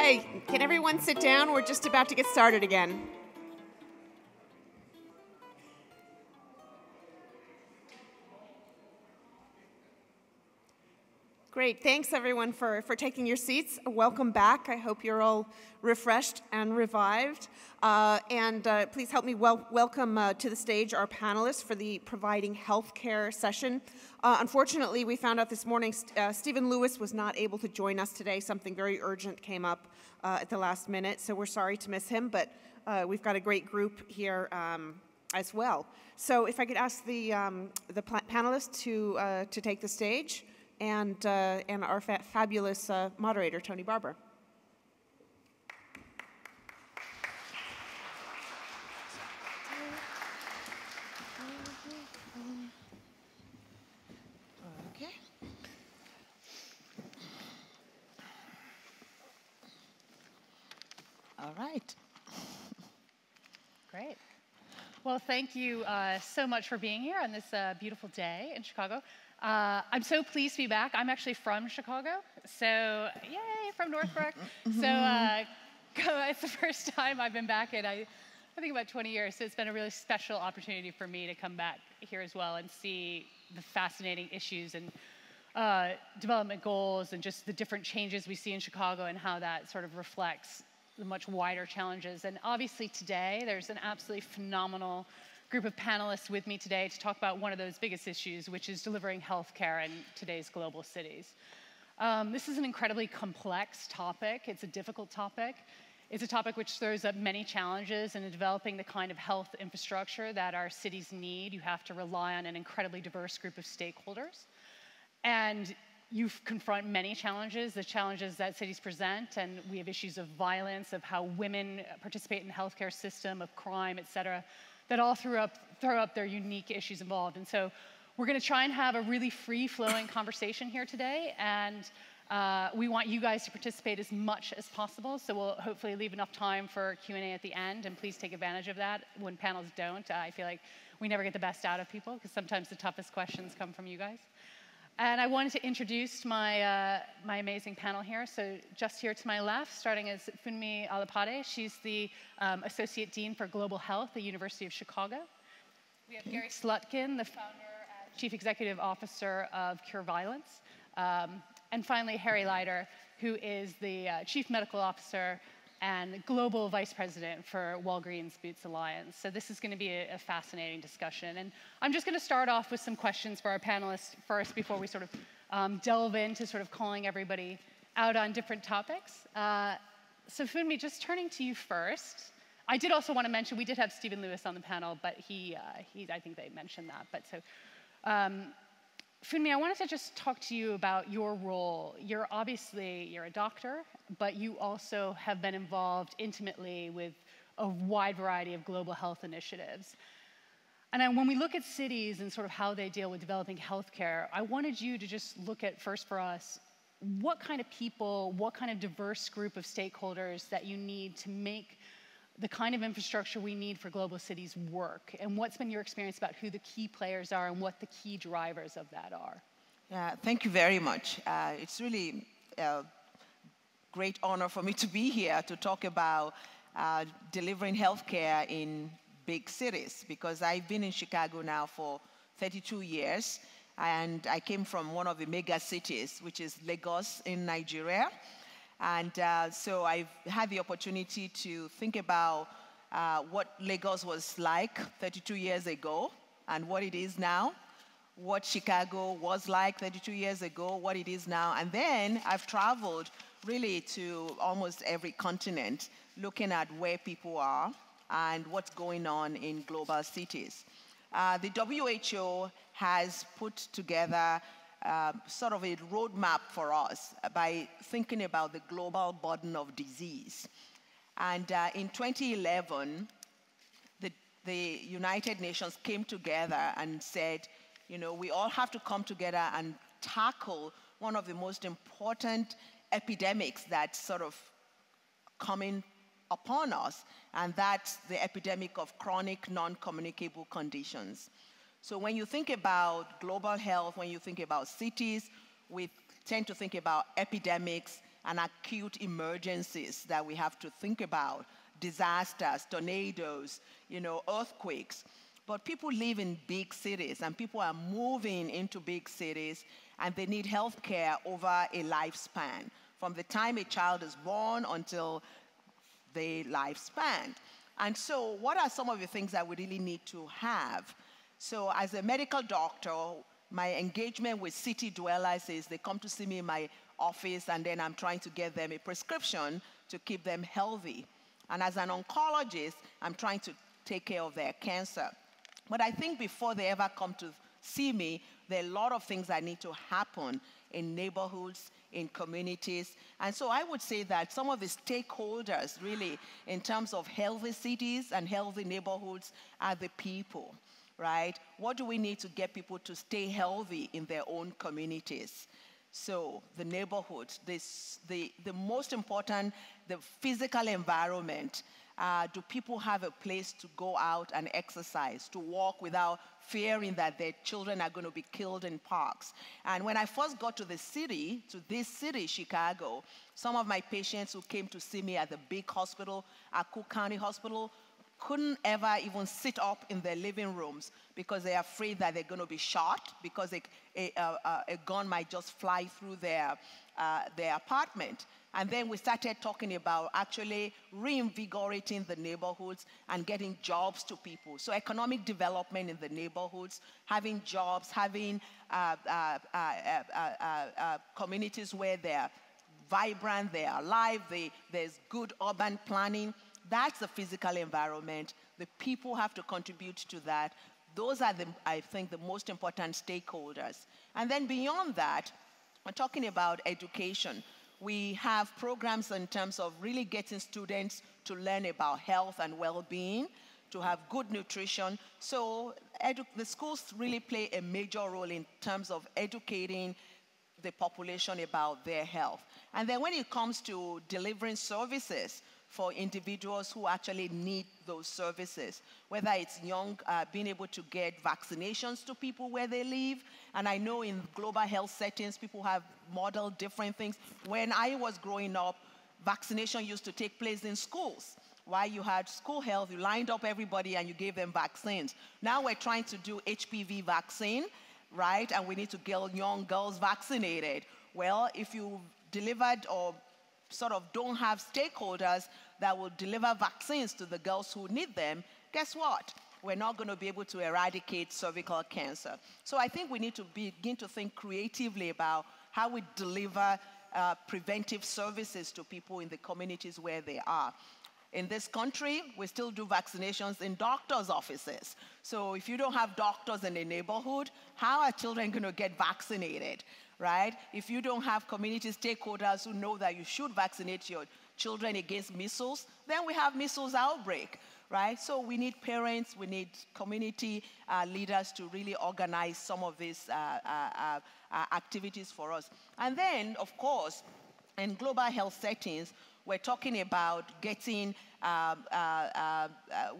Hi, can everyone sit down? We're just about to get started again. Great, thanks everyone for, for taking your seats. Welcome back. I hope you're all refreshed and revived. Uh, and uh, please help me wel welcome uh, to the stage our panelists for the Providing Healthcare session. Uh, unfortunately, we found out this morning uh, Stephen Lewis was not able to join us today. Something very urgent came up uh, at the last minute, so we're sorry to miss him, but we've got a great group here um, as well. So if I could ask the, um, the panelists to, to take the stage and, uh, and our fa fabulous uh, moderator, Tony Barber. Okay. All right. Great. Well, thank you uh, so much for being here on this uh, beautiful day in Chicago. Uh, I'm so pleased to be back. I'm actually from Chicago, so yay, from Northbrook. so uh, it's the first time I've been back in, I, I think about 20 years, so it's been a really special opportunity for me to come back here as well and see the fascinating issues and uh, development goals and just the different changes we see in Chicago and how that sort of reflects the much wider challenges. And obviously today, there's an absolutely phenomenal group of panelists with me today to talk about one of those biggest issues, which is delivering healthcare in today's global cities. Um, this is an incredibly complex topic. It's a difficult topic. It's a topic which throws up many challenges in developing the kind of health infrastructure that our cities need. You have to rely on an incredibly diverse group of stakeholders. And you confront many challenges, the challenges that cities present, and we have issues of violence, of how women participate in the healthcare system, of crime, et cetera that all throw up, throw up their unique issues involved. And so we're going to try and have a really free-flowing conversation here today, and uh, we want you guys to participate as much as possible, so we'll hopefully leave enough time for Q&A at the end, and please take advantage of that. When panels don't, uh, I feel like we never get the best out of people, because sometimes the toughest questions come from you guys. And I wanted to introduce my, uh, my amazing panel here. So just here to my left, starting is Funmi Olopade. She's the um, Associate Dean for Global Health at the University of Chicago. We have Gary Slutkin, the founder and Chief Executive Officer of Cure Violence. Um, and finally, Harry Leider, who is the uh, Chief Medical Officer and global vice president for Walgreens Boots Alliance. So this is going to be a, a fascinating discussion. And I'm just going to start off with some questions for our panelists first before we sort of um, delve into sort of calling everybody out on different topics. Uh, so Funmi, just turning to you first. I did also want to mention, we did have Stephen Lewis on the panel, but he, uh, he I think they mentioned that. But so, um, Funmi, I wanted to just talk to you about your role. You're obviously, you're a doctor, but you also have been involved intimately with a wide variety of global health initiatives. And when we look at cities and sort of how they deal with developing healthcare, I wanted you to just look at first for us what kind of people, what kind of diverse group of stakeholders that you need to make the kind of infrastructure we need for global cities work? And what's been your experience about who the key players are and what the key drivers of that are? Yeah, thank you very much. Uh, it's really a uh, great honor for me to be here to talk about uh, delivering healthcare in big cities because I've been in Chicago now for 32 years and I came from one of the mega cities, which is Lagos in Nigeria. And uh, so I've had the opportunity to think about uh, what Lagos was like 32 years ago and what it is now, what Chicago was like 32 years ago, what it is now. And then I've traveled really to almost every continent looking at where people are and what's going on in global cities. Uh, the WHO has put together uh, sort of a roadmap for us by thinking about the global burden of disease. And uh, in 2011, the, the United Nations came together and said, you know, we all have to come together and tackle one of the most important epidemics that's sort of coming upon us, and that's the epidemic of chronic non-communicable conditions. So when you think about global health, when you think about cities, we tend to think about epidemics and acute emergencies that we have to think about disasters, tornadoes, you know, earthquakes. But people live in big cities and people are moving into big cities and they need health care over a lifespan from the time a child is born until the lifespan. And so, what are some of the things that we really need to have? So, as a medical doctor, my engagement with city dwellers is they come to see me in my office, and then I'm trying to get them a prescription to keep them healthy. And as an oncologist, I'm trying to take care of their cancer. But I think before they ever come to see me, there are a lot of things that need to happen in neighborhoods, in communities. And so I would say that some of the stakeholders, really, in terms of healthy cities and healthy neighborhoods, are the people, right? What do we need to get people to stay healthy in their own communities? So the neighborhood, this, the, the most important, the physical environment. Uh, do people have a place to go out and exercise, to walk without fearing that their children are going to be killed in parks? And when I first got to the city, to this city, Chicago, some of my patients who came to see me at the big hospital, at Cook County Hospital, couldn't ever even sit up in their living rooms because they're afraid that they're going to be shot because a, a, a, a gun might just fly through their, uh, their apartment. And then we started talking about actually reinvigorating the neighborhoods and getting jobs to people. So, economic development in the neighborhoods, having jobs, having uh, uh, uh, uh, uh communities where they're vibrant, they're alive, they, there's good urban planning. That's the physical environment. The people have to contribute to that. Those are, the, I think, the most important stakeholders. And then beyond that, we're talking about education. We have programs in terms of really getting students to learn about health and well being, to have good nutrition. So the schools really play a major role in terms of educating the population about their health. And then when it comes to delivering services, for individuals who actually need those services, whether it's young, uh, being able to get vaccinations to people where they live. And I know in global health settings, people have modeled different things. When I was growing up, vaccination used to take place in schools. While you had school health, you lined up everybody and you gave them vaccines. Now we're trying to do HPV vaccine, right? And we need to get young girls vaccinated. Well, if you delivered or sort of don't have stakeholders that will deliver vaccines to the girls who need them, guess what? We're not going to be able to eradicate cervical cancer. So I think we need to begin to think creatively about how we deliver uh, preventive services to people in the communities where they are. In this country, we still do vaccinations in doctors' offices. So if you don't have doctors in the neighborhood, how are children going to get vaccinated? Right? If you don't have community stakeholders who know that you should vaccinate your children against measles, then we have measles outbreak, right? So we need parents, we need community uh, leaders to really organize some of these uh, uh, uh, uh activities for us. And then, of course, in global health settings, we're talking about getting um, uh,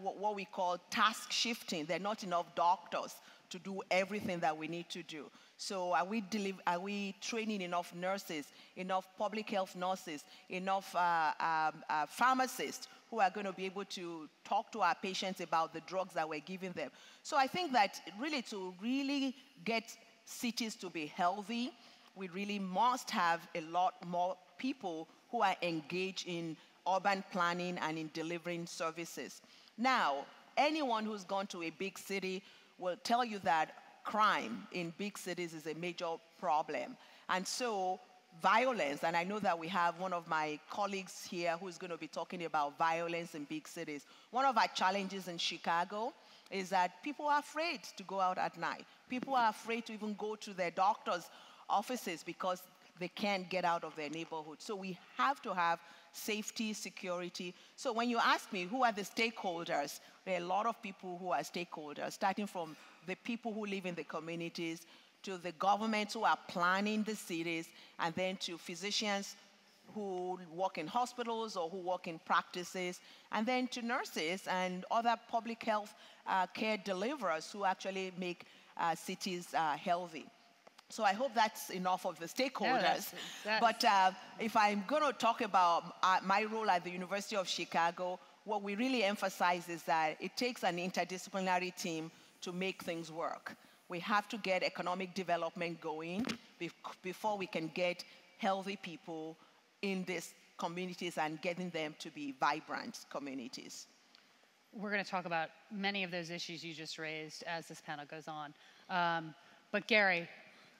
what we call task shifting. There are not enough doctors to do everything that we need to do. So are we, are we training enough nurses, enough public health nurses, enough uh, um, uh, pharmacists who are going to be able to talk to our patients about the drugs that we're giving them? So I think that really to really get cities to be healthy, we really must have a lot more people who are engaged in urban planning and in delivering services. Now, anyone who's gone to a big city will tell you that crime in big cities is a major problem. And so, violence, and I know that we have one of my colleagues here who's going to be talking about violence in big cities. One of our challenges in Chicago is that people are afraid to go out at night. People are afraid to even go to their doctor's offices because they can't get out of their neighborhood. So we have to have safety, security. So when you ask me who are the stakeholders, there are a lot of people who are stakeholders, starting from the people who live in the communities, to the governments who are planning the cities, and then to physicians who work in hospitals or who work in practices, and then to nurses and other public health uh, care deliverers who actually make uh, cities uh, healthy. So I hope that's enough of the stakeholders. that's- that's- But uh, if I'm going to talk about uh, my role at the University of Chicago, what we really emphasize is that it takes an interdisciplinary team to make things work. We have to get economic development going before we can get healthy people in these communities and getting them to be vibrant communities. We're going to talk about many of those issues you just raised as this panel goes on. Um, but Gary,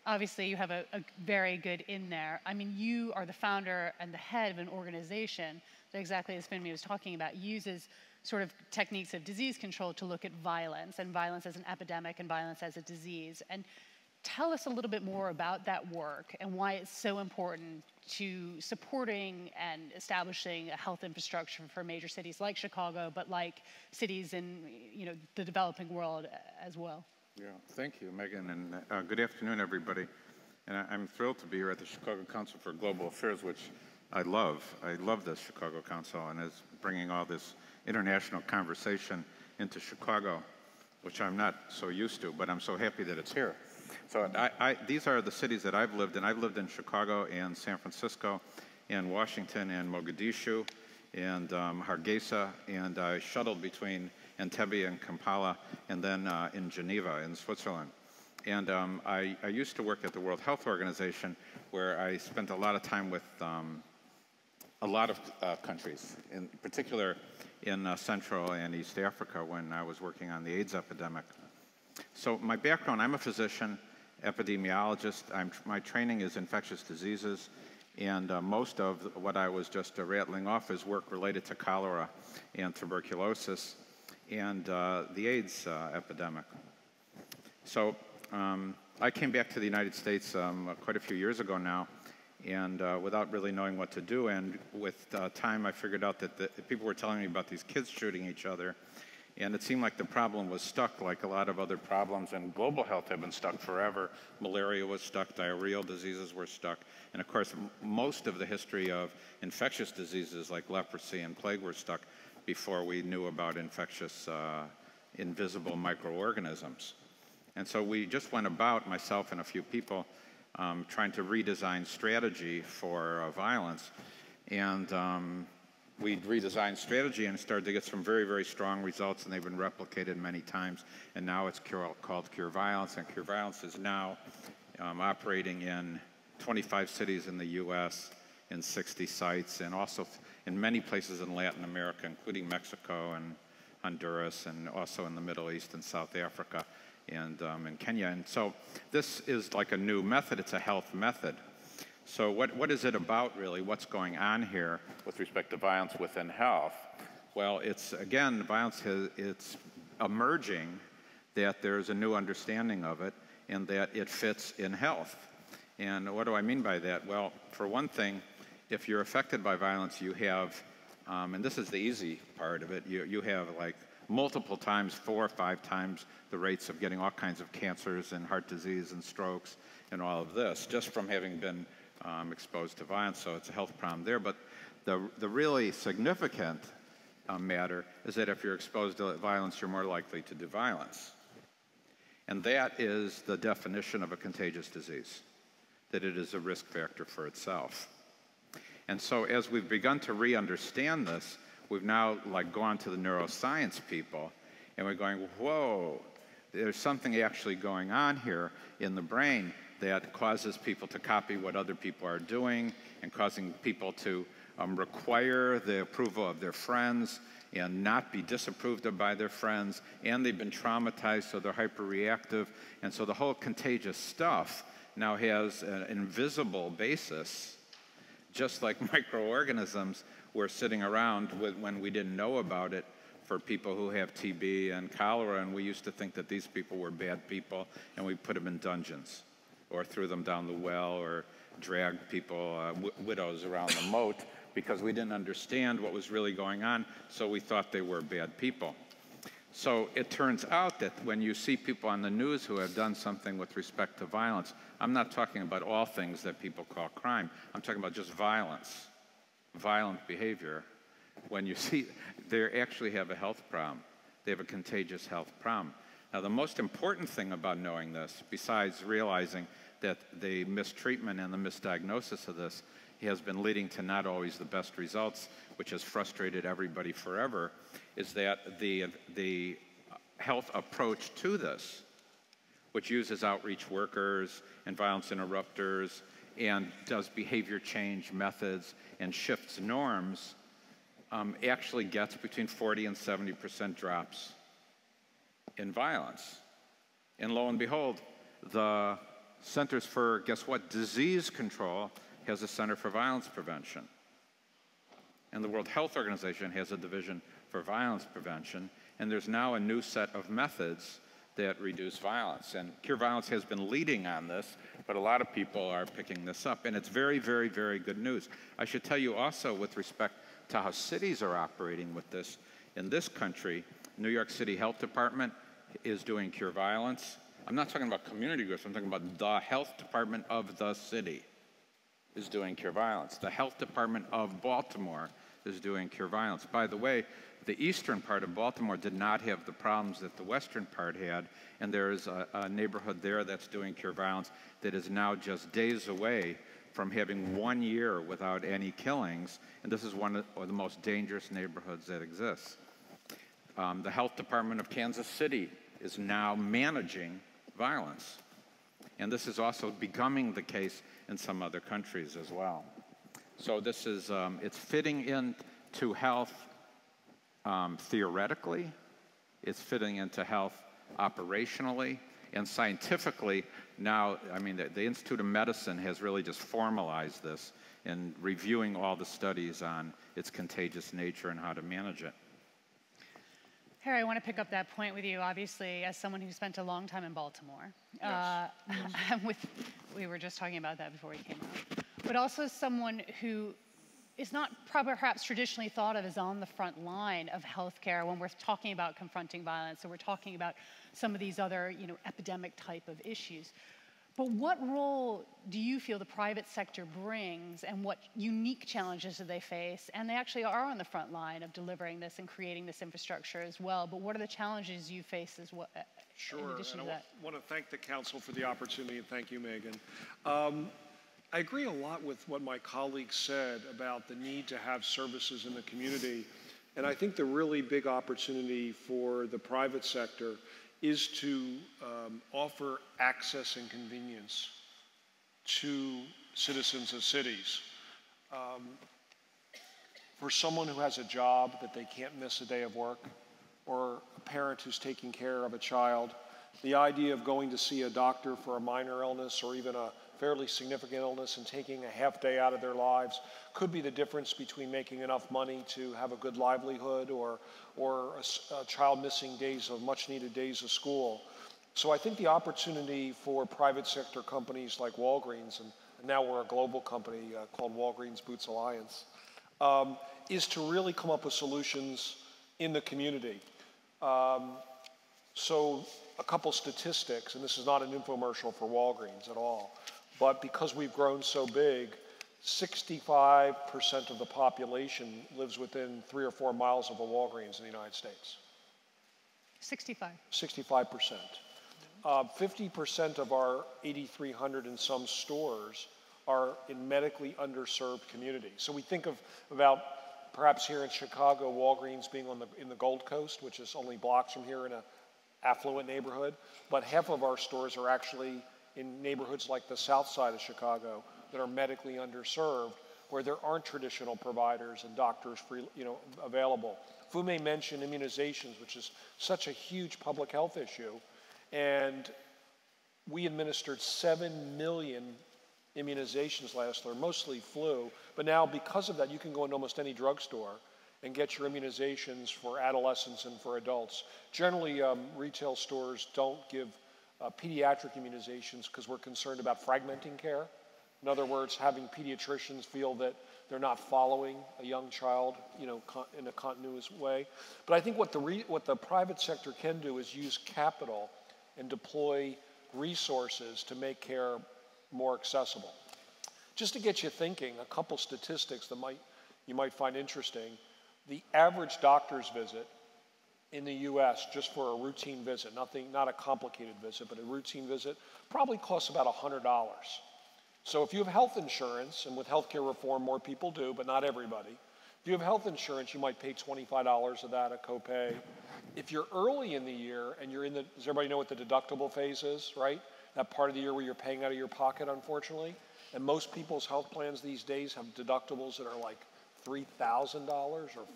obviously you have a, a very good in there. I mean, you are the founder and the head of an organization exactly as Funmi was talking about uses sort of techniques of disease control to look at violence and violence as an epidemic and violence as a disease. And tell us a little bit more about that work and why it's so important to supporting and establishing a health infrastructure for major cities like Chicago, but like cities in you know the developing world as well. Yeah, thank you, Megan, and uh, good afternoon, everybody. And I, I'm thrilled to be here at the Chicago Council for Global Affairs, which I love. I love the Chicago Council and is bringing all this international conversation into Chicago, which I'm not so used to, but I'm so happy that it's here. So I, I, these are the cities that I've lived in. I've lived in Chicago and San Francisco and Washington and Mogadishu and um, Hargeisa, and I shuttled between Entebbe and Kampala, and then uh, in Geneva in Switzerland. And um, I, I, used to work at the World Health Organization, where I spent a lot of time with um, a lot of uh, countries, in particular in uh, Central and East Africa when I was working on the AIDS epidemic. So my background, I'm a physician, epidemiologist. I'm, my training is infectious diseases, and uh, most of what I was just uh, rattling off is work related to cholera and tuberculosis and uh, the AIDS uh, epidemic. So um, I came back to the United States um, quite a few years ago now, and uh, without really knowing what to do. And with uh, time, I figured out that the, people were telling me about these kids shooting each other. And it seemed like the problem was stuck, like a lot of other problems, and global health had been stuck forever. Malaria was stuck, diarrheal diseases were stuck, and of course, most of the history of infectious diseases like leprosy and plague were stuck before we knew about infectious, uh, invisible microorganisms. And so we just went about, myself and a few people, um, trying to redesign strategy for uh, violence. And um, we redesigned strategy and started to get some very, very strong results, and they've been replicated many times. And now it's cure, called Cure Violence, and Cure Violence is now um, operating in 25 cities in the U.S., in 60 sites, and also in many places in Latin America, including Mexico and Honduras, and also in the Middle East and South Africa and um, in Kenya. And so this is like a new method. It's a health method. So what, what is it about really? What's going on here with respect to violence within health? Well, it's again, violence has, it's emerging that there's a new understanding of it and that it fits in health. And what do I mean by that? Well, for one thing, if you're affected by violence, you have, um, and this is the easy part of it, you, you have like multiple times, four or five times the rates of getting all kinds of cancers and heart disease and strokes and all of this just from having been um, exposed to violence. So it's a health problem there. But the, the really significant uh, matter is that if you're exposed to violence, you're more likely to do violence. And that is the definition of a contagious disease, that it is a risk factor for itself. And so as we've begun to re-understand this, we've now like gone to the neuroscience people and we're going, whoa, there's something actually going on here in the brain that causes people to copy what other people are doing and causing people to um, require the approval of their friends and not be disapproved of by their friends. And they've been traumatized, so they're hyperreactive. And so the whole contagious stuff now has an invisible basis, just like microorganisms were sitting around with, when we didn't know about it for people who have TB and cholera, and we used to think that these people were bad people, and we put them in dungeons or threw them down the well or dragged people, uh, widows around the moat because we didn't understand what was really going on, so we thought they were bad people. So it turns out that when you see people on the news who have done something with respect to violence, I'm not talking about all things that people call crime, I'm talking about just violence, violent behavior. When you see, they actually have a health problem, they have a contagious health problem. Now, the most important thing about knowing this, besides realizing that the mistreatment and the misdiagnosis of this has been leading to not always the best results, which has frustrated everybody forever, is that the, the health approach to this, which uses outreach workers and violence interrupters and does behavior change methods and shifts norms, um, actually gets between 40 and 70% drops in violence. And lo and behold, the Centers for, guess what, Disease Control has a Center for Violence Prevention. And the World Health Organization has a division for violence prevention. And there's now a new set of methods that reduce violence. And Cure Violence has been leading on this, but a lot of people are picking this up. And it's very, very, very good news. I should tell you also, with respect to how cities are operating with this, in this country, New York City Health Department is doing Cure Violence. I'm not talking about community groups, I'm talking about the health department of the city is doing Cure Violence. The health department of Baltimore is doing Cure Violence. By the way, the eastern part of Baltimore did not have the problems that the western part had, and there is a, a neighborhood there that's doing Cure Violence that is now just days away from having one year without any killings, and this is one of the most dangerous neighborhoods that exists. Um, the health department of Kansas City is now managing violence. And this is also becoming the case in some other countries as well. So this is, um, it's fitting into health um, theoretically, it's fitting into health operationally, and scientifically, now, I mean, the, the, Institute of Medicine has really just formalized this in reviewing all the studies on its contagious nature and how to manage it. Harry, I want to pick up that point with you, obviously, as someone who spent a long time in Baltimore. Yes. Uh, yes. with, we were just talking about that before we came out. But also someone who is not perhaps traditionally thought of as on the front line of healthcare when we're talking about confronting violence or we're talking about some of these other you know, epidemic type of issues. But what role do you feel the private sector brings and what unique challenges do they face? And they actually are on the front line of delivering this and creating this infrastructure as well. But what are the challenges you face as well? Uh, sure, and I that? want to thank the council for the opportunity and thank you, Megan. Um, I agree a lot with what my colleagues said about the need to have services in the community. And I think the really big opportunity for the private sector is to um, offer access and convenience to citizens of cities. Um, for someone who has a job that they can't miss a day of work, or a parent who's taking care of a child, the idea of going to see a doctor for a minor illness or even a fairly significant illness and taking a half day out of their lives could be the difference between making enough money to have a good livelihood or, or a, a child missing days of much needed days of school. So I think the opportunity for private sector companies like Walgreens, and, now we're a global company uh, called Walgreens Boots Alliance, um, is to really come up with solutions in the community. Um, so a couple statistics, and this is not an infomercial for Walgreens at all. But because we've grown so big, 65% of the population lives within three or four miles of a Walgreens in the United States. 65. 65%. Uh, 50% of our 8,300 and some stores are in medically underserved communities. So we think of about perhaps here in Chicago, Walgreens being on the, in the Gold Coast, which is only blocks from here in a affluent neighborhood, but half of our stores are actually in neighborhoods like the south side of Chicago that are medically underserved, where there aren't traditional providers and doctors free, you know, available. Funmi mentioned immunizations, which is such a huge public health issue, and we administered 7 million immunizations last year, mostly flu, but now because of that, you can go into almost any drugstore and get your immunizations for adolescents and for adults. Generally, um, retail stores don't give uh, pediatric immunizations because we're concerned about fragmenting care. In other words, having pediatricians feel that they're not following a young child, you know, in a continuous way. But I think what the what the private sector can do is use capital and deploy resources to make care more accessible. Just to get you thinking, a couple statistics that might you might find interesting. The average doctor's visit in the US just for a routine visit, nothing, not a complicated visit, but a routine visit, probably costs about $100. So if you have health insurance, and with healthcare reform, more people do, but not everybody. If you have health insurance, you might pay $25 of that a copay. If you're early in the year and you're in the, does everybody know what the deductible phase is, right? That part of the year where you're paying out of your pocket, unfortunately. And most people's health plans these days have deductibles that are like $3,000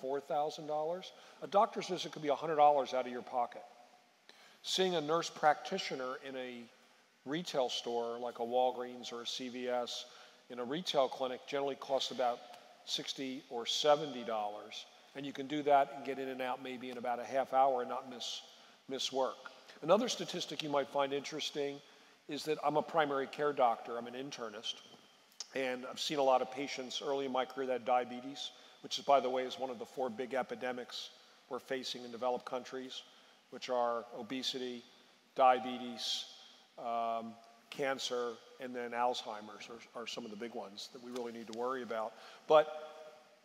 or $4,000. A doctor's visit could be $100 out of your pocket. Seeing a nurse practitioner in a retail store like a Walgreens or a CVS in a retail clinic generally costs about 60 or $70 and you can do that and get in and out maybe in about a half hour and not miss, miss work. Another statistic you might find interesting is that I'm a primary care doctor, I'm an internist, and I've seen a lot of patients early in my career that had diabetes, which is, by the way, is one of the four big epidemics we're facing in developed countries, which are obesity, diabetes, um, cancer, and then Alzheimer's are, are some of the big ones that we really need to worry about. But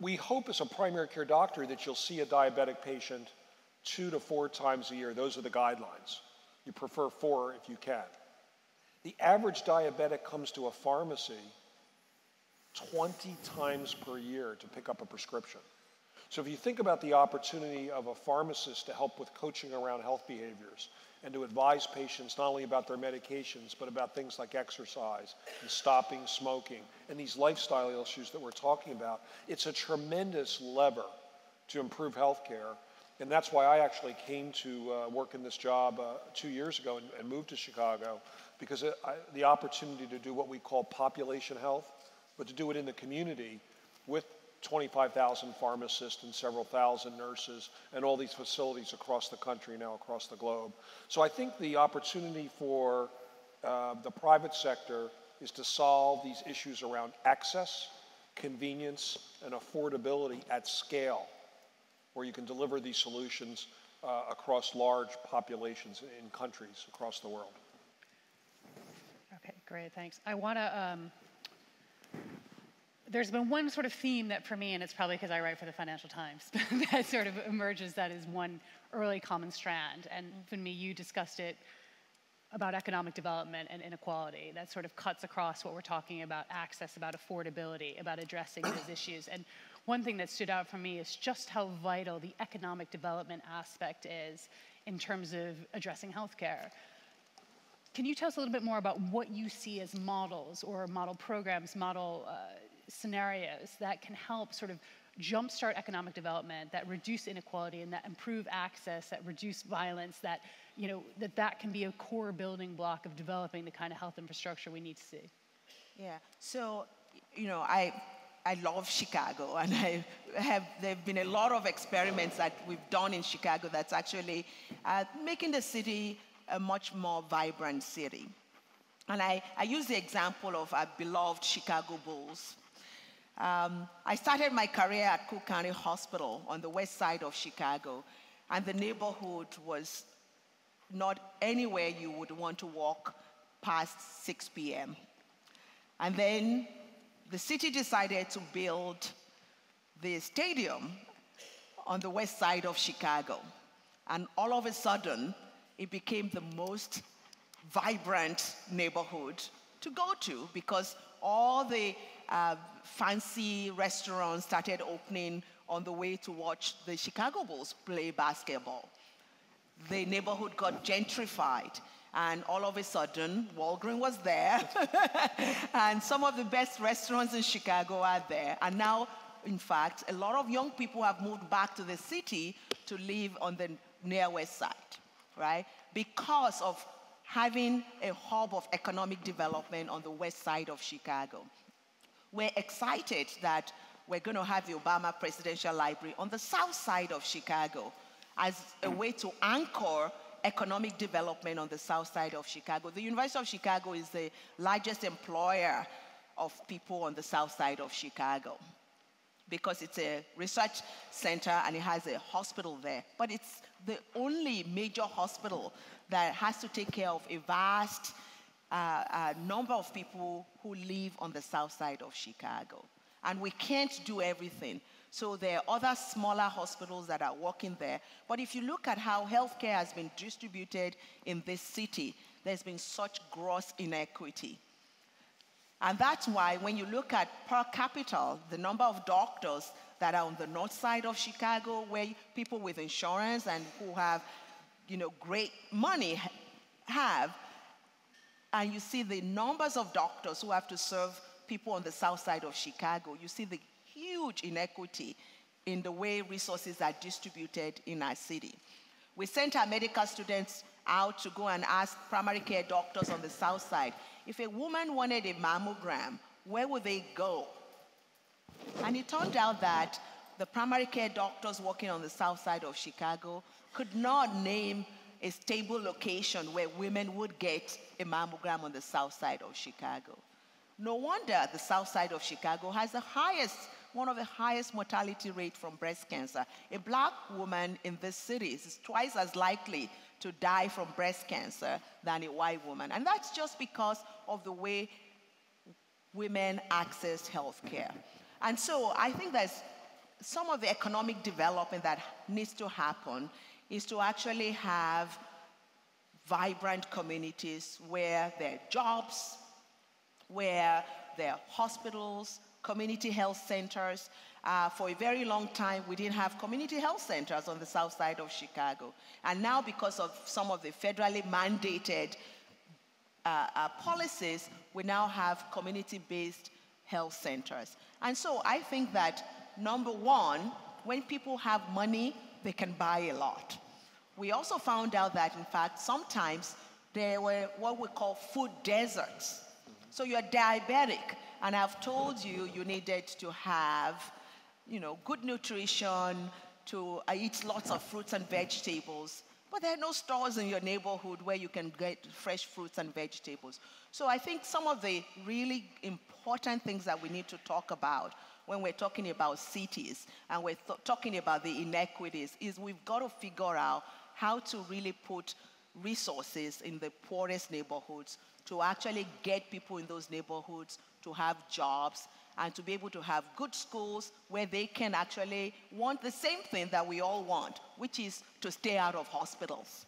we hope as a primary care doctor that you'll see a diabetic patient two to four times a year. Those are the guidelines. You prefer four if you can. The average diabetic comes to a pharmacy 20 times per year to pick up a prescription. So if you think about the opportunity of a pharmacist to help with coaching around health behaviors and to advise patients not only about their medications, but about things like exercise and stopping smoking and these lifestyle issues that we're talking about, it's a tremendous lever to improve healthcare. And that's why I actually came to uh, work in this job uh, two years ago and, and, moved to Chicago because it, I, the opportunity to do what we call population health, but to do it in the community with 25,000 pharmacists and several thousand nurses and all these facilities across the country now across the globe. So I think the opportunity for uh, the private sector is to solve these issues around access, convenience, and affordability at scale, where you can deliver these solutions uh, across large populations in countries across the world. Okay, great, thanks. I want to um, there's been one sort of theme that for me, and it's probably because I write for the Financial Times, that sort of emerges that is one early common strand. And for me, you discussed it about economic development and inequality. That sort of cuts across what we're talking about access, about affordability, about addressing those issues. And one thing that stood out for me is just how vital the economic development aspect is in terms of addressing healthcare. Can you tell us a little bit more about what you see as models or model programs, model uh, scenarios that can help sort of jumpstart economic development, that reduce inequality, and that improve access, that reduce violence, that you know that that can be a core building block of developing the kind of health infrastructure we need to see. Yeah. So, you know, I I love Chicago, and I have there have been a lot of experiments that we've done in Chicago that's actually uh, making the city a much more vibrant city. And I, I use the example of our beloved Chicago Bulls. Um, I started my career at Cook County Hospital on the west side of Chicago, and the neighborhood was not anywhere you would want to walk past 6 p.m. And then the city decided to build the stadium on the west side of Chicago. And all of a sudden, it became the most vibrant neighborhood to go to because all the uh, fancy restaurants started opening on the way to watch the Chicago Bulls play basketball. The neighborhood got gentrified, and all of a sudden, Walgreens was there, and some of the best restaurants in Chicago are there. And now, in fact, a lot of young people have moved back to the city to live on the near west side, right? Because of having a hub of economic development on the west side of Chicago. We're excited that we're going to have the Obama Presidential Library on the south side of Chicago as a way to anchor economic development on the south side of Chicago. The University of Chicago is the largest employer of people on the south side of Chicago because it's a research center and it has a hospital there. But it's the only major hospital that has to take care of a vast uh, number of people who live on the south side of Chicago. And we can't do everything. So there are other smaller hospitals that are working there. But if you look at how healthcare has been distributed in this city, there's been such gross inequity. And that's why when you look at per capita, the number of doctors that are on the north side of Chicago, where people with insurance and who have, you know, great money have, and you see the numbers of doctors who have to serve people on the south side of Chicago, you see the huge inequity in the way resources are distributed in our city. We sent our medical students out to go and ask primary care doctors on the south side if a woman wanted a mammogram, where would they go? And it turned out that the primary care doctors working on the south side of Chicago could not name a stable location where women would get a mammogram on the south side of Chicago. No wonder the south side of Chicago has the highest, one of the highest mortality rate from breast cancer. A black woman in this city is twice as likely to die from breast cancer than a white woman. And that's just because of the way women access health care. And so I think there's some of the economic development that needs to happen is to actually have vibrant communities where there are jobs, where there are hospitals, community health centers. Uh, for a very long time, we didn't have community health centers on the south side of Chicago. And now, because of some of the federally mandated uh, uh, policies, we now have community based health centers. And so I think that number one, when people have money, they can buy a lot. We also found out that, in fact, sometimes there were what we call food deserts. So you're diabetic, and I've told you you needed to have, you know, good nutrition, to uh, eat lots of fruits and vegetables. But there are no stores in your neighborhood where you can get fresh fruits and vegetables. So I think some of the really important things that we need to talk about when we're talking about cities and we're talking about the inequities is we've got to figure out how to really put resources in the poorest neighborhoods to actually get people in those neighborhoods to have jobs and to be able to have good schools where they can actually want the same thing that we all want, which is to stay out of hospitals.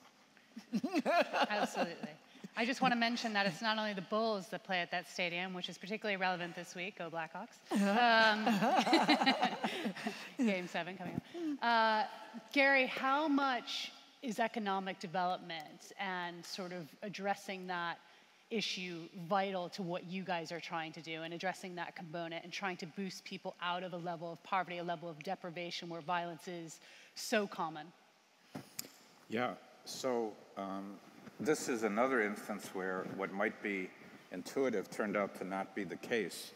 Absolutely. I just want to mention that it's not only the Bulls that play at that stadium, which is particularly relevant this week. Go Blackhawks. Um, game seven coming up. Uh, Gary, how much is economic development and sort of addressing that issue vital to what you guys are trying to do and addressing that component and trying to boost people out of a level of poverty, a level of deprivation where violence is so common? Yeah, so um, this is another instance where what might be intuitive turned out to not be the case.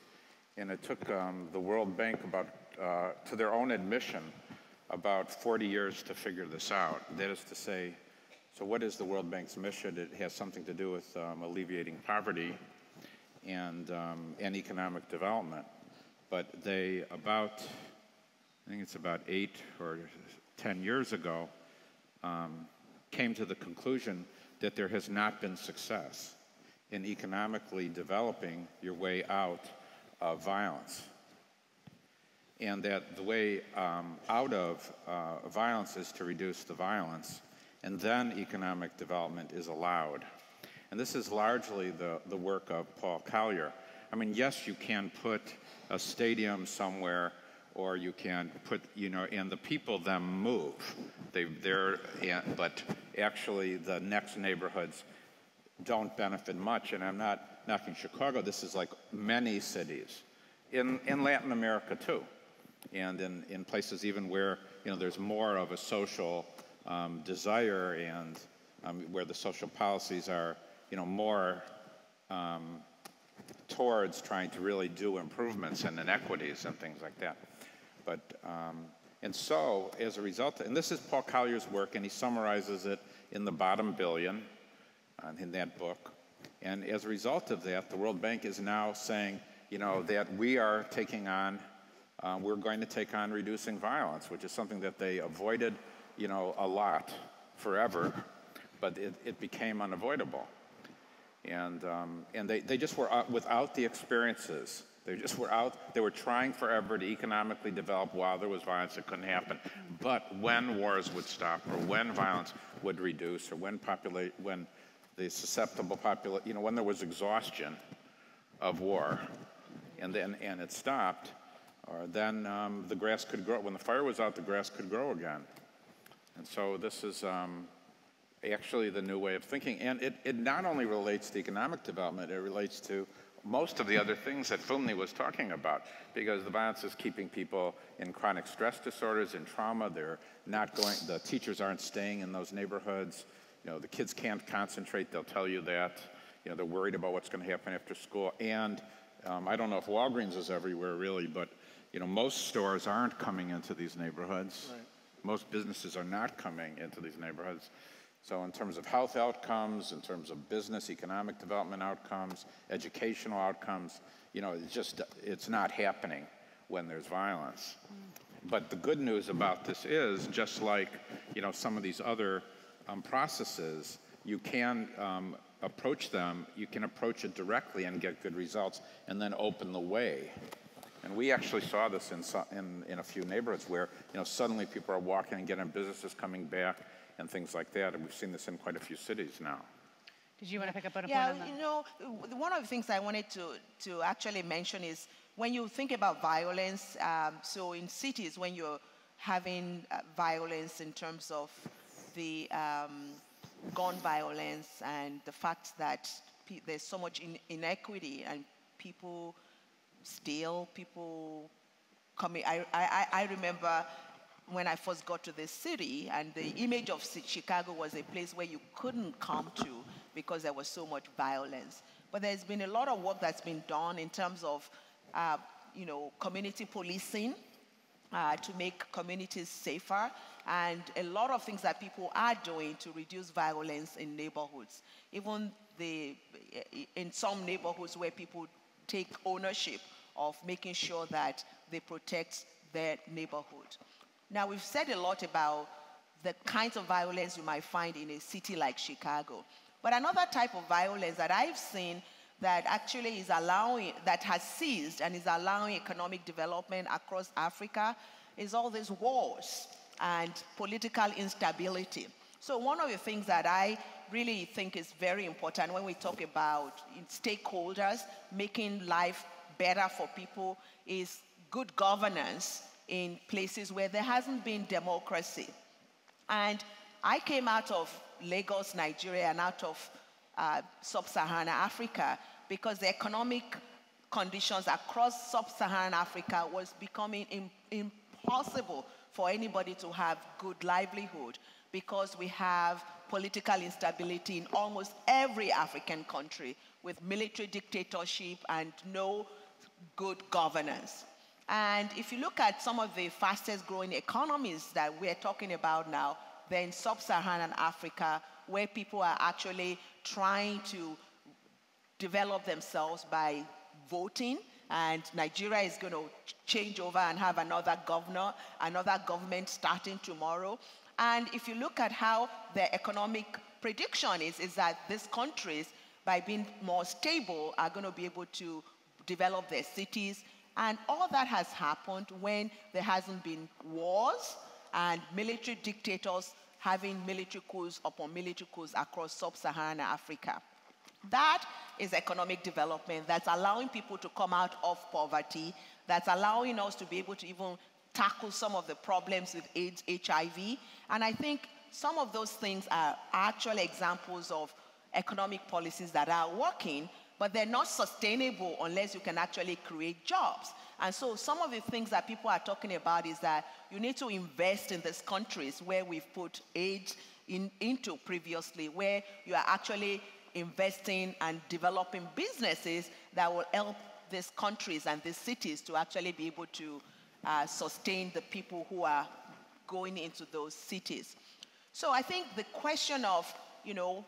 And it took um, the World Bank about, uh, to their own admission, about 40 years to figure this out. That is to say, so what is the World Bank's mission? It has something to do with um, alleviating poverty and, um, and economic development. But they, about, I think it's about eight or 10 years ago, um, came to the conclusion that there has not been success in economically developing your way out of violence and that the way um, out of uh, violence is to reduce the violence, and then economic development is allowed. And this is largely the, the work of Paul Collier. I mean, yes, you can put a stadium somewhere, or you can put, you know, and the people then move. They, they're, but actually, the next neighborhoods don't benefit much. And I'm not knocking Chicago, this is like many cities. In, in Latin America, too and in, in places even where you know there's more of a social um, desire and um, where the social policies are you know more um, towards trying to really do improvements and inequities and things like that. But um, and so as a result, and this is Paul Collier's work, and he summarizes it in the bottom billion uh, in that book. And as a result of that, the World Bank is now saying, you know, that we are taking on uh, we're going to take on reducing violence, which is something that they avoided, you know, a lot forever, but it, it became unavoidable. And, um, and they, they just were uh, without the experiences They just were out, they were trying forever to economically develop while there was violence. It couldn't happen. But when wars would stop, or when violence would reduce, or when, when the susceptible population, you know, when there was exhaustion of war, and then and it stopped, or then um, the grass could grow. When the fire was out, the grass could grow again. And so this is um, actually the new way of thinking. And it, it not only relates to economic development, it relates to most of the other things that Funmi was talking about, because the violence is keeping people in chronic stress disorders, in trauma. They're not going, the teachers aren't staying in those neighborhoods. You know, the kids can't concentrate, they'll tell you that. You know, they're worried about what's going to happen after school. And um, I don't know if Walgreens is everywhere really, but, you know, most stores aren't coming into these neighborhoods. Right. Most businesses are not coming into these neighborhoods. So in terms of health outcomes, in terms of business, economic development outcomes, educational outcomes, you know, it's just, it's not happening when there's violence. But the good news about this is, just like, you know, some of these other um, processes, you can um, approach them, you can approach it directly and get good results, and then open the way. And we actually saw this in, in, in a few neighborhoods where, you know, suddenly people are walking and getting businesses coming back, and things like that. And we've seen this in quite a few cities now. Did you want to pick up on a yeah, point on that? you know, one of the things I wanted to, to actually mention is when you think about violence, um, so in cities, when you're having uh, violence in terms of the um, gun violence and the fact that there's so much in inequity and people steal, people coming. I, I, I remember when I first got to this city, and the image of Chicago was a place where you couldn't come to because there was so much violence. But there's been a lot of work that's been done in terms of, uh, you know, community policing uh, to make communities safer, and a lot of things that people are doing to reduce violence in neighborhoods. Even the, in some neighborhoods where people take ownership of making sure that they protect their neighborhood. Now, we've said a lot about the kinds of violence you might find in a city like Chicago. But another type of violence that I've seen that actually is allowing, that has ceased and is allowing economic development across Africa is all these wars and political instability. So, one of the things that I really think is very important when we talk about stakeholders making life better for people is good governance in places where there hasn't been democracy. And I came out of Lagos, Nigeria, and out of uh, sub Saharan Africa because the economic conditions across sub Saharan Africa was becoming Im- impossible for anybody to have good livelihood because we have political instability in almost every African country with military dictatorship and no good governance. And if you look at some of the fastest growing economies that we're talking about now, they're in sub Saharan Africa, where people are actually trying to develop themselves by voting. And Nigeria is going to change over and have another governor, another government starting tomorrow. And if you look at how the economic prediction is, is that these countries, by being more stable, are going to be able to develop their cities, and all that has happened when there hasn't been wars and military dictators having military coups upon military coups across sub-Saharan Africa. That is economic development that's allowing people to come out of poverty, that's allowing us to be able to even tackle some of the problems with AIDS, HIV. And I think some of those things are actual examples of economic policies that are working, but they're not sustainable unless you can actually create jobs. And so some of the things that people are talking about is that you need to invest in these countries where we've put aid in, into previously, where you are actually investing and developing businesses that will help these countries and these cities to actually be able to uh, sustain the people who are going into those cities. So I think the question of, you know,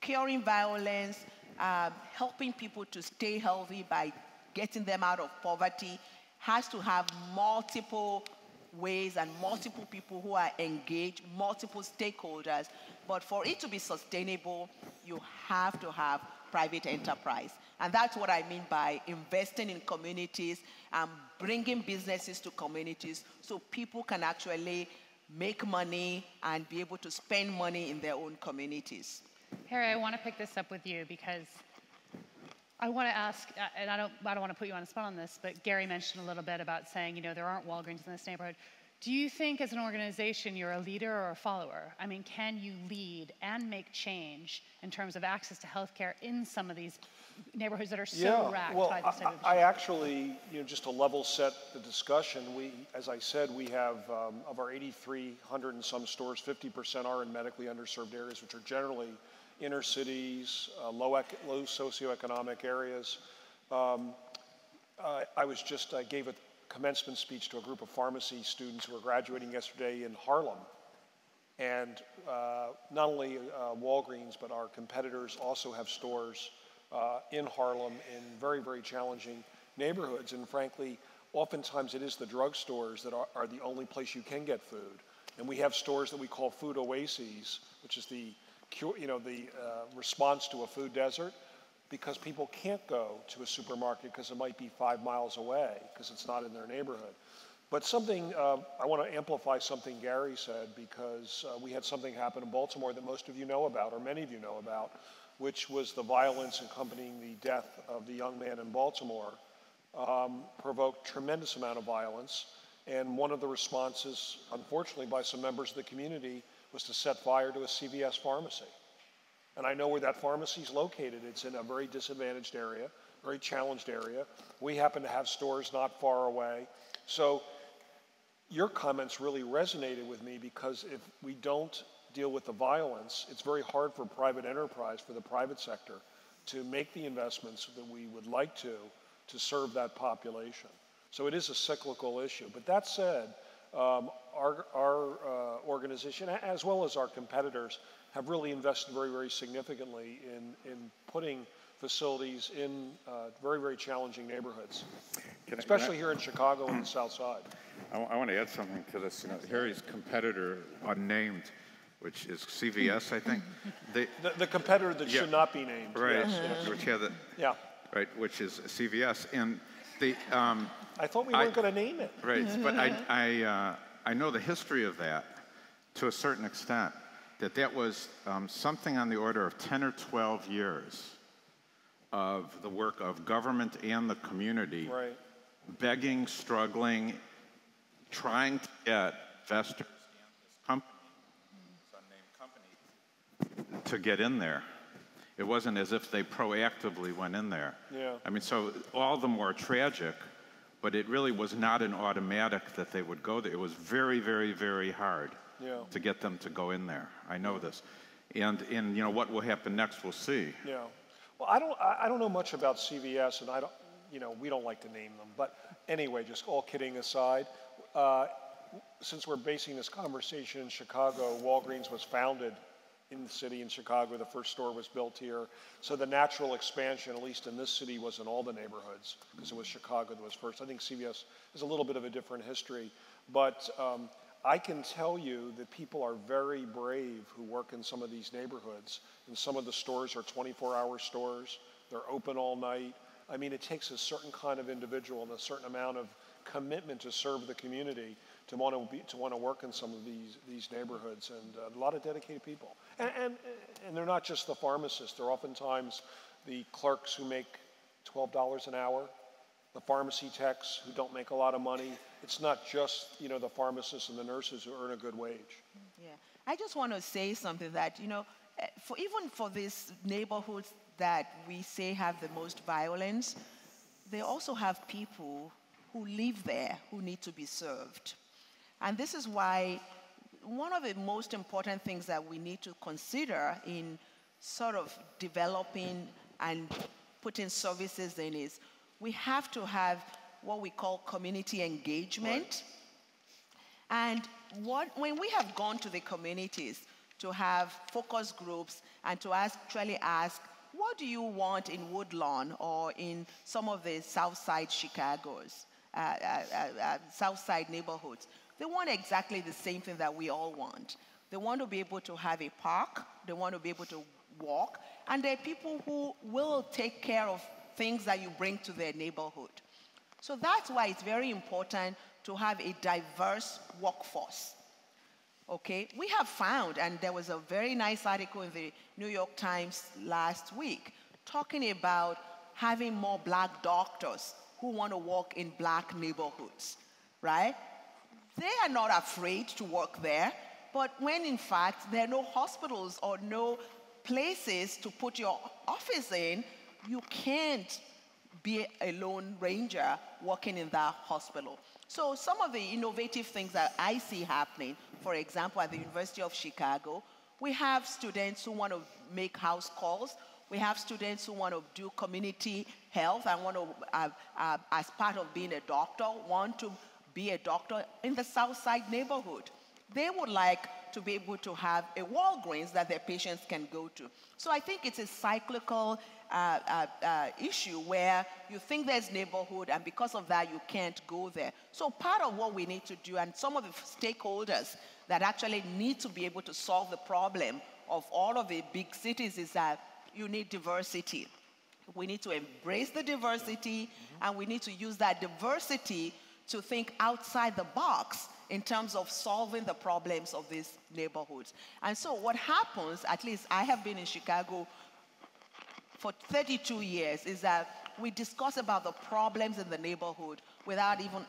curing violence, um, helping people to stay healthy by getting them out of poverty has to have multiple ways and multiple people who are engaged, multiple stakeholders. But for it to be sustainable, you have to have private enterprise. And that's what I mean by investing in communities and bringing businesses to communities so people can actually make money and be able to spend money in their own communities. Harry, I want to pick this up with you because I want to ask, uh, and I don't, I don't want to put you on the spot on this, but Gary mentioned a little bit about saying, you know, there aren't Walgreens in this neighborhood. Do you think as an organization you're a leader or a follower? I mean, can you lead and make change in terms of access to healthcare in some of these neighborhoods that are so yeah, racked well, by this type of I, I actually, you know, just to level set the discussion, we, as I said, we have um, of our 8,300 and some stores, 50% are in medically underserved areas, which are generally inner cities, uh, low, low socioeconomic areas. Um, I, I was just, I gave a commencement speech to a group of pharmacy students who were graduating yesterday in Harlem. And uh, not only uh, Walgreens, but our competitors also have stores uh, in Harlem in very, very challenging neighborhoods. And frankly, oftentimes it is the drugstores that are, are the only place you can get food. And we have stores that we call food oases, which is the, cure, you know, the uh, response to a food desert because people can't go to a supermarket because it might be five miles away because it's not in their neighborhood. But something, uh, I want to amplify something Gary said because uh, we had something happen in Baltimore that most of you know about, or many of you know about, which was the violence accompanying the death of the young man in Baltimore, um, provoked tremendous amount of violence. And one of the responses, unfortunately, by some members of the community was to set fire to a CVS pharmacy. And I know where that pharmacy is located. It's in a very disadvantaged area, very challenged area. We happen to have stores not far away. So your comments really resonated with me because if we don't deal with the violence, it's very hard for private enterprise, for the private sector, to make the investments that we would like to to serve that population. So it is a cyclical issue. But that said, um, our, our uh, organization, as well as our competitors, have really invested very, very significantly in, in putting facilities in uh, very, very challenging neighborhoods, Can I- especially I- here in Chicago and the South Side. I, want to add something to this. You know, Harry's competitor, unnamed, which is CVS, I think. They, The, the competitor that Yeah. should not be named. right, yes, yes. which had the, Yeah. right, which is CVS, and the, um, I thought we I- weren't going to name it. right. But I, I, uh, I know the history of that to a certain extent. That that was um, something on the order of 10 or 12 years of the work of government and the community Right. begging, struggling, trying to get investors and this company, unnamed company, to get in there. It wasn't as if they proactively went in there. Yeah. I mean, so all the more tragic, but it really was not an automatic that they would go there. It was very, very, very hard Yeah. to get them to go in there. I know this. And, and, you know, what will happen next, we'll see. Yeah. Well, I don't, I don't know much about CVS, and I don't, you know, we don't like to name them. But anyway, just all kidding aside, uh, since we're basing this conversation in Chicago, Walgreens was founded in the city in Chicago. The first store was built here. So the natural expansion, at least in this city, was in all the neighborhoods because it was Chicago that was first. I think CVS has a little bit of a different history. But um, I can tell you that people are very brave who work in some of these neighborhoods. And some of the stores are 24 hour stores, they're open all night. I mean, it takes a certain kind of individual and a certain amount of commitment to serve the community to want to be, to want to work in some of these these neighborhoods, and uh, a lot of dedicated people. And, and and they're not just the pharmacists; they're oftentimes the clerks who make twelve dollars an hour, the pharmacy techs who don't make a lot of money. It's not just you know the pharmacists and the nurses who earn a good wage. Yeah, I just want to say something that you know, eh, for even for these neighborhoods that we say have the most violence, they also have people who live there who need to be served, and this is why one of the most important things that we need to consider in sort of developing and putting services in is we have to have what we call community engagement. And what, when we have gone to the communities to have focus groups and to actually ask, what do you want in Woodlawn or in some of the South Side Chicago's, uh, uh, uh, uh, South Side neighborhoods? They want exactly the same thing that we all want. They want to be able to have a park. They want to be able to walk, and there are people who will take care of things that you bring to their neighborhood. So that's why it's very important to have a diverse workforce. Okay, we have found, and there was a very nice article in the New York Times last week talking about having more black doctors who want to work in black neighborhoods, right? They are not afraid to work there, but when in fact there are no hospitals or no places to put your office in, you can't be a lone ranger working in that hospital. So some of the innovative things that I see happening, for example, at the University of Chicago, we have students who want to make house calls. We have students who want to do community health and want to, uh, uh, as part of being a doctor, want to be a doctor in the South Side neighborhood. They would like to be able to have a Walgreens that their patients can go to. So I think it's a cyclical uh, uh, uh, issue where you think there's neighborhood and because of that you can't go there. So part of what we need to do and some of the stakeholders that actually need to be able to solve the problem of all of the big cities is that you need diversity. We need to embrace the diversity and we need to use that diversity to think outside the box in terms of solving the problems of these neighborhoods. And so what happens, at least I have been in Chicago for 32 years, is that we discuss about the problems in the neighborhood without even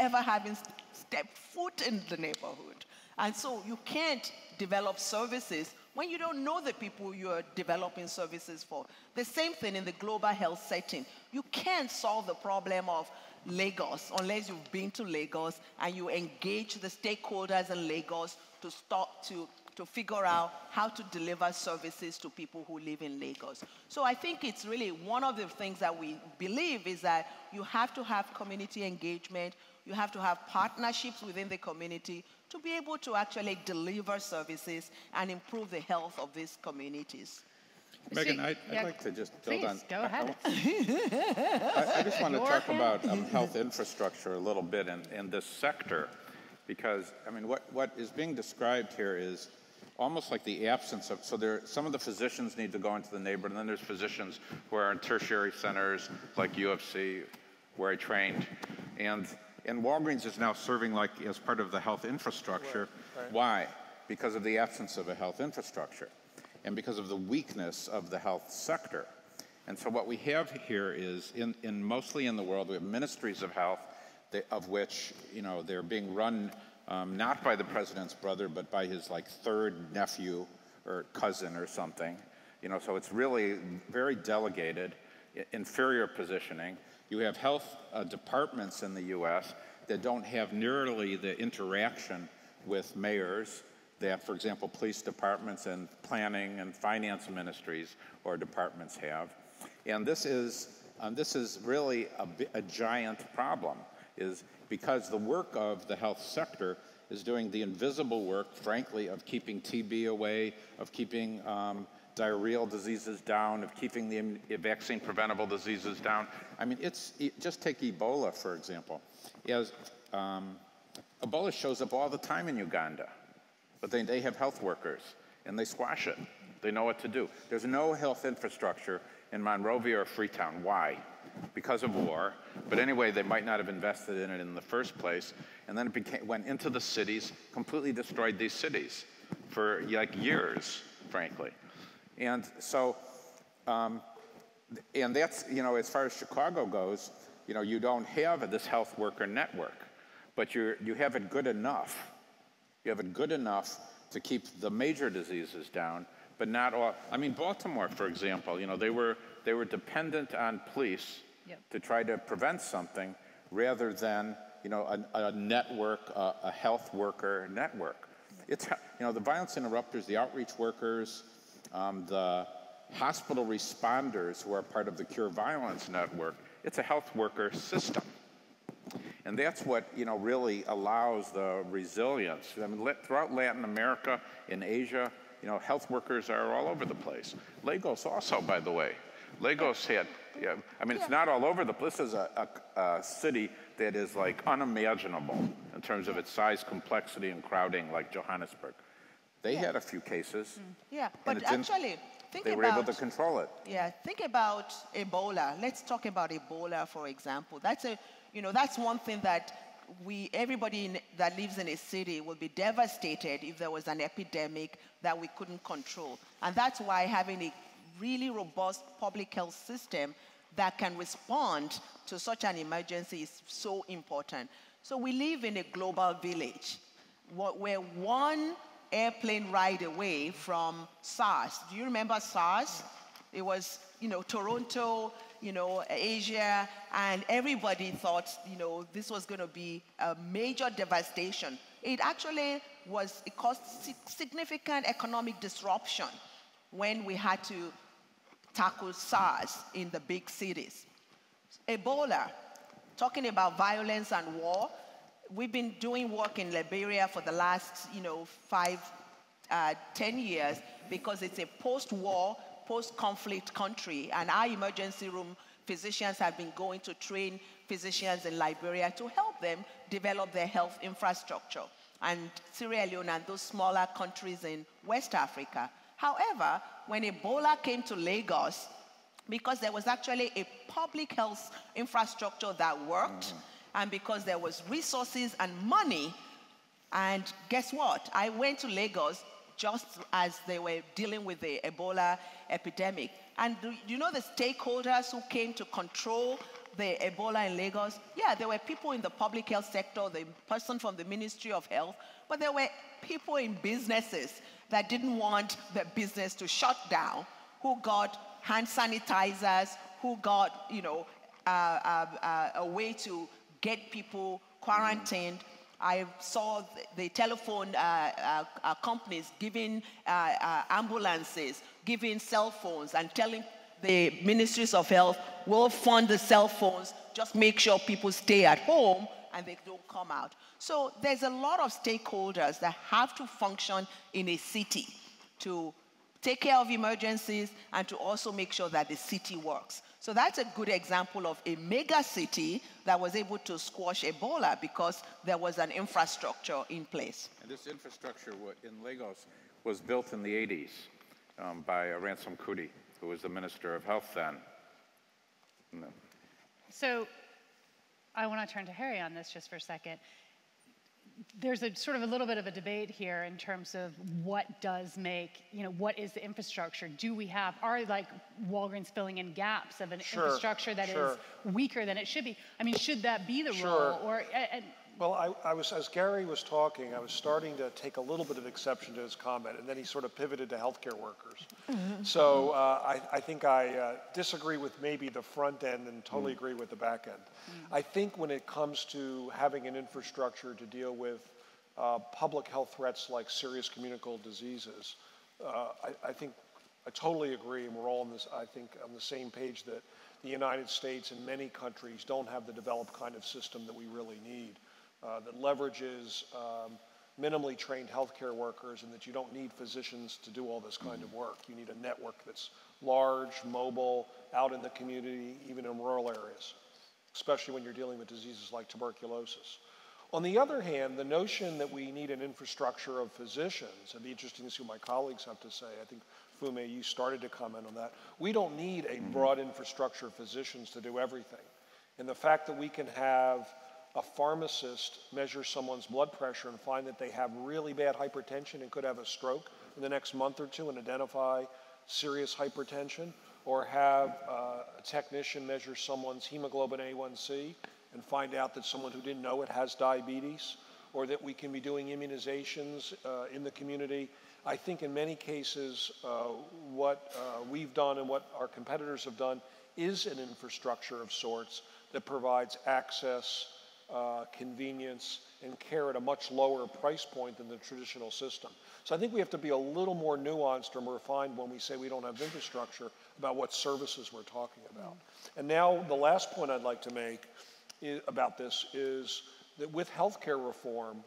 ever having stepped foot in the neighborhood. And so you can't develop services when you don't know the people you're developing services for. The same thing in the global health setting. You can't solve the problem of Lagos unless you've been to Lagos and you engage the stakeholders in Lagos to start to to figure out how to deliver services to people who live in Lagos. So I think it's really one of the things that we believe is that you have to have community engagement, you have to have partnerships within the community to be able to actually deliver services and improve the health of these communities. Megan, I'd, I'd yeah. like to just build Please, on. go I- I ahead. I, I just want to talk pen. about um, health infrastructure a little bit in, in this sector, because I mean, what, what is being described here is almost like the absence of. So there, some of the physicians need to go into the neighborhood, and then there's physicians who are in tertiary centers like UFC, where I trained, and and Walgreens is now serving like as part of the health infrastructure. Why? Because of the absence of a health infrastructure and because of the weakness of the health sector. And so what we have here is, in, in mostly in the world, we have ministries of health, of which you know they're being run um, not by the president's brother, but by his like third nephew or cousin or something. You know, so it's really very delegated, inferior positioning. You have health uh, departments in the U.S. that don't have nearly the interaction with mayors that, for example, police departments and planning and finance ministries or departments have. And this is, um, this is really a, a giant problem, is because the work of the health sector is doing the invisible work, frankly, of keeping TB away, of keeping um, diarrheal diseases down, of keeping the vaccine preventable diseases down. I mean, it's, just take Ebola, for example. As, um, Ebola shows up all the time in Uganda. But they, they have health workers and they squash it. They know what to do. There's no health infrastructure in Monrovia or Freetown. Why? Because of war. But anyway, they might not have invested in it in the first place. And then it became, went into the cities, completely destroyed these cities for like years, frankly. And so, um, and that's, you know, as far as Chicago goes, you know, you don't have this health worker network, but you you have it good enough you have it good enough to keep the major diseases down, but not all. I mean, Baltimore, for example, you know, they were they were dependent on police Yep. to try to prevent something, rather than you know a, a network, a, a health worker network. It's you know the violence interrupters, the outreach workers, um, the hospital responders who are part of the Cure Violence Network. It's a health worker system. And that's what you know really allows the resilience. I mean, throughout Latin America, in Asia, you know, health workers are all over the place. Lagos also, by the way. Lagos had, yeah, I mean, it's not all over the place. This is a, a, a city that is like unimaginable in terms of its size, complexity, and crowding, like Johannesburg. They had a few cases. Mm. Yeah, And but actually, think about. they about, were able to control it. Yeah, think about Ebola. Let's talk about Ebola, for example. That's a, you know, that's one thing that we, everybody in, that lives in a city will be devastated if there was an epidemic that we couldn't control. And that's why having a really robust public health system that can respond to such an emergency is so important. So we live in a global village where one airplane ride away from SARS. Do you remember SARS? It was, you know, Toronto, you know, Asia, and everybody thought, you know, this was going to be a major devastation. It actually was, it caused significant economic disruption when we had to tackle SARS in the big cities. Ebola, talking about violence and war, we've been doing work in Liberia for the last, you know, five, uh, ten years because it's a post-war, post-conflict country, and our emergency room physicians have been going to train physicians in Liberia to help them develop their health infrastructure, and Sierra Leone and those smaller countries in West Africa. However, when Ebola came to Lagos, because there was actually a public health infrastructure that worked, mm and because there was resources and money. And guess what? I went to Lagos just as they were dealing with the Ebola epidemic. And do you know the stakeholders who came to control the Ebola in Lagos? Yeah, there were people in the public health sector, the person from the Ministry of Health, but there were people in businesses that didn't want the business to shut down, who got hand sanitizers, who got, you know, uh, uh, uh, a way to get people quarantined. I saw the telephone uh, uh, uh, companies giving uh, uh, ambulances, giving cell phones, and telling the ministries of health, we'll fund the cell phones, just make sure people stay at home and they don't come out. So there's a lot of stakeholders that have to function in a city to take care of emergencies and to also make sure that the city works. So that's a good example of a mega city that was able to squash Ebola because there was an infrastructure in place. And this infrastructure in Lagos was built in the 80s um, by Ransome-Kuti, who was the Minister of Health then. No. So I want to turn to Harry on this just for a second there's a sort of a little bit of a debate here in terms of what does make, you know, what is the infrastructure? Do we have, are like Walgreens filling in gaps of an sure, infrastructure that sure. is weaker than it should be? I mean, should that be the sure. role? Or, and, well, I, I, was, as Gary was talking, I was starting to take a little bit of exception to his comment, and then he sort of pivoted to healthcare workers. Mm-hmm. So uh, I, I, think I uh, disagree with maybe the front end and totally mm. agree with the back end. Mm. I think when it comes to having an infrastructure to deal with uh, public health threats like serious communicable diseases, uh, I, I think I totally agree, and we're all on this, I think, on the same page that the United States and many countries don't have the developed kind of system that we really need uh, that leverages um, minimally trained healthcare workers and that you don't need physicians to do all this kind of work. You need a network that's large, mobile, out in the community, even in rural areas, especially when you're dealing with diseases like tuberculosis. On the other hand, the notion that we need an infrastructure of physicians, it'd be interesting to see what my colleagues have to say. I think, Funmi, you started to comment on that. We don't need a broad infrastructure of physicians to do everything. And the fact that we can have a pharmacist measure someone's blood pressure and find that they have really bad hypertension and could have a stroke in the next month or two and identify serious hypertension, or have uh, a technician measure someone's hemoglobin A1C and find out that someone who didn't know it has diabetes, or that we can be doing immunizations uh, in the community. I think in many cases, uh, what uh, we've done and what our competitors have done is an infrastructure of sorts that provides access uh, convenience, and care at a much lower price point than the traditional system. So I think we have to be a little more nuanced and refined when we say we don't have infrastructure about what services we're talking about. And now the last point I'd like to make about this is that with healthcare reform,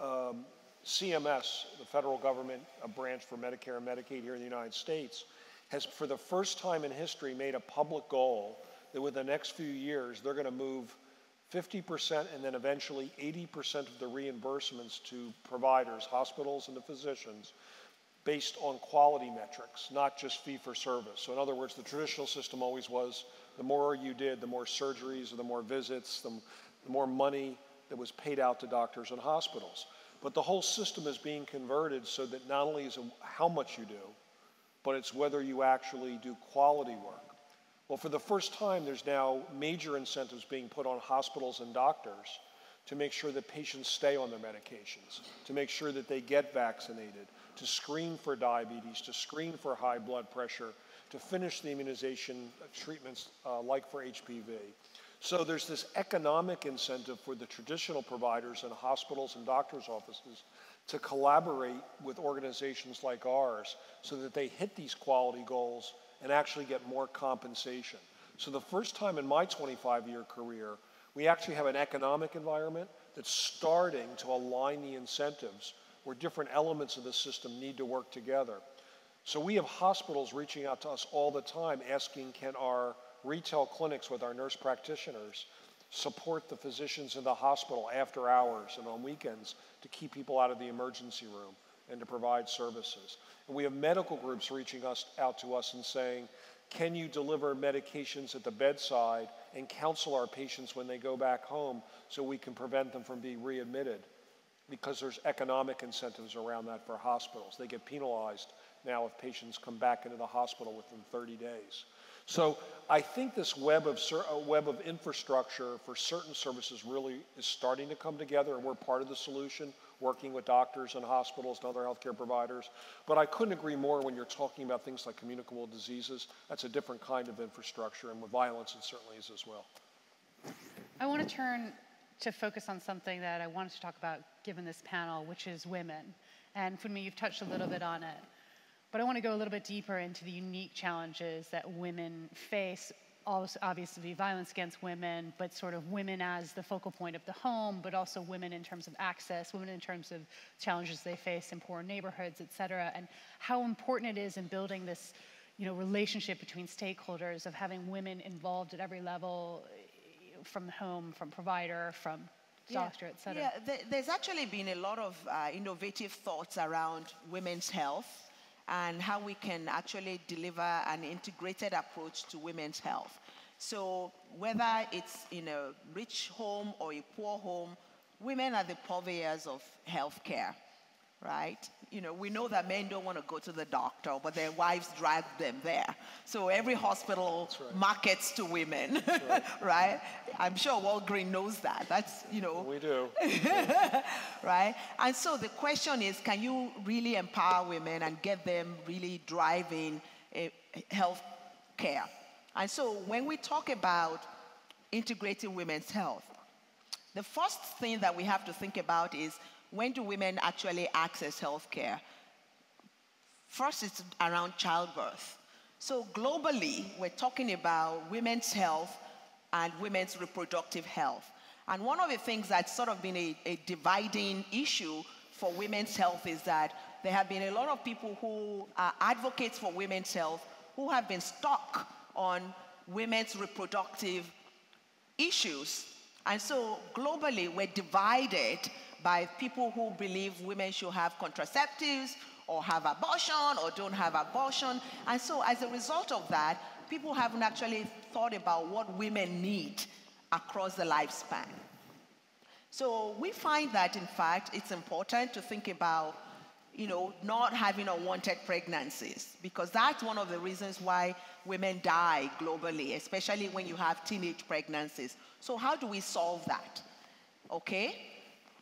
um, CMS, the federal government, a branch for Medicare and Medicaid here in the United States, has for the first time in history made a public goal that within the next few years they're going to move 50% and then eventually 80% of the reimbursements to providers, hospitals, and the physicians based on quality metrics, not just fee for service. So, in other words, the traditional system always was the more you did, the more surgeries, or the more visits, the, the more money that was paid out to doctors and hospitals. But the whole system is being converted so that not only is it how much you do, but it's whether you actually do quality work. Well, for the first time, there's now major incentives being put on hospitals and doctors to make sure that patients stay on their medications, to make sure that they get vaccinated, to screen for diabetes, to screen for high blood pressure, to finish the immunization treatments uh, like for HPV. So there's this economic incentive for the traditional providers and hospitals and doctors' offices to collaborate with organizations like ours so that they hit these quality goals and actually get more compensation. So the first time in my 25 year career, we actually have an economic environment that's starting to align the incentives where different elements of the system need to work together. So we have hospitals reaching out to us all the time asking, can our retail clinics with our nurse practitioners support the physicians in the hospital after hours and on weekends to keep people out of the emergency room and to provide services. And we have medical groups reaching us out to us and saying, can you deliver medications at the bedside and counsel our patients when they go back home so we can prevent them from being readmitted? Because there's economic incentives around that for hospitals. They get penalized now if patients come back into the hospital within 30 days. So I think this web of, uh, web of infrastructure for certain services really is starting to come together, and we're part of the solution, working with doctors and hospitals and other healthcare providers. But I couldn't agree more when you're talking about things like communicable diseases. That's a different kind of infrastructure, and with violence, it certainly is as well. I want to turn to focus on something that I wanted to talk about given this panel, which is women. And for me, you've touched a little bit on it. But I want to go a little bit deeper into the unique challenges that women face. Obviously, violence against women, but sort of women as the focal point of the home, but also women in terms of access, women in terms of challenges they face in poor neighborhoods, et cetera, and how important it is in building this you know, relationship between stakeholders of having women involved at every level from home, from provider, from doctor, yeah. et cetera. Yeah, there's actually been a lot of uh, innovative thoughts around women's health and how we can actually deliver an integrated approach to women's health. So whether it's in a rich home or a poor home, women are the purveyors of healthcare right? You know, we know that men don't want to go to the doctor, but their wives drag them there. So every hospital right. markets to women, right. right. I'm sure Walgreen knows that. That's, you know. We do. right? And so the question is can you really empower women and get them really driving eh, health care? And so when we talk about integrating women's health, the first thing that we have to think about is when do women actually access health care? First, it's around childbirth. So, globally, we're talking about women's health and women's reproductive health. And one of the things that's sort of been a, a dividing issue for women's health is that there have been a lot of people who are advocates for women's health who have been stuck on women's reproductive issues. And so globally, we're divided by people who believe women should have contraceptives or have abortion or don't have abortion. And so, as a result of that, people haven't actually thought about what women need across the lifespan. So, we find that, in fact, it's important to think about you know, not having unwanted pregnancies, because that's one of the reasons why women die globally, especially when you have teenage pregnancies. So, how do we solve that? Okay?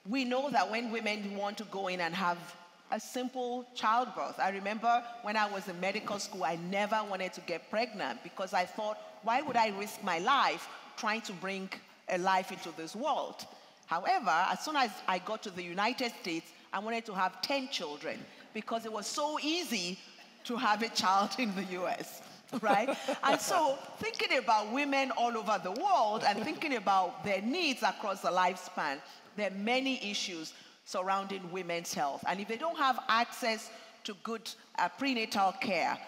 We know that when women want to go in and have a simple childbirth. I remember when I was in medical school, I never wanted to get pregnant because I thought, why would I risk my life trying to bring a life into this world? However, as soon as I got to the United States, I wanted to have 10 children because it was so easy to have a child in the US, right? and so, thinking about women all over the world and thinking about their needs across the lifespan, there are many issues surrounding women's health. And if they don't have access to good uh, prenatal care,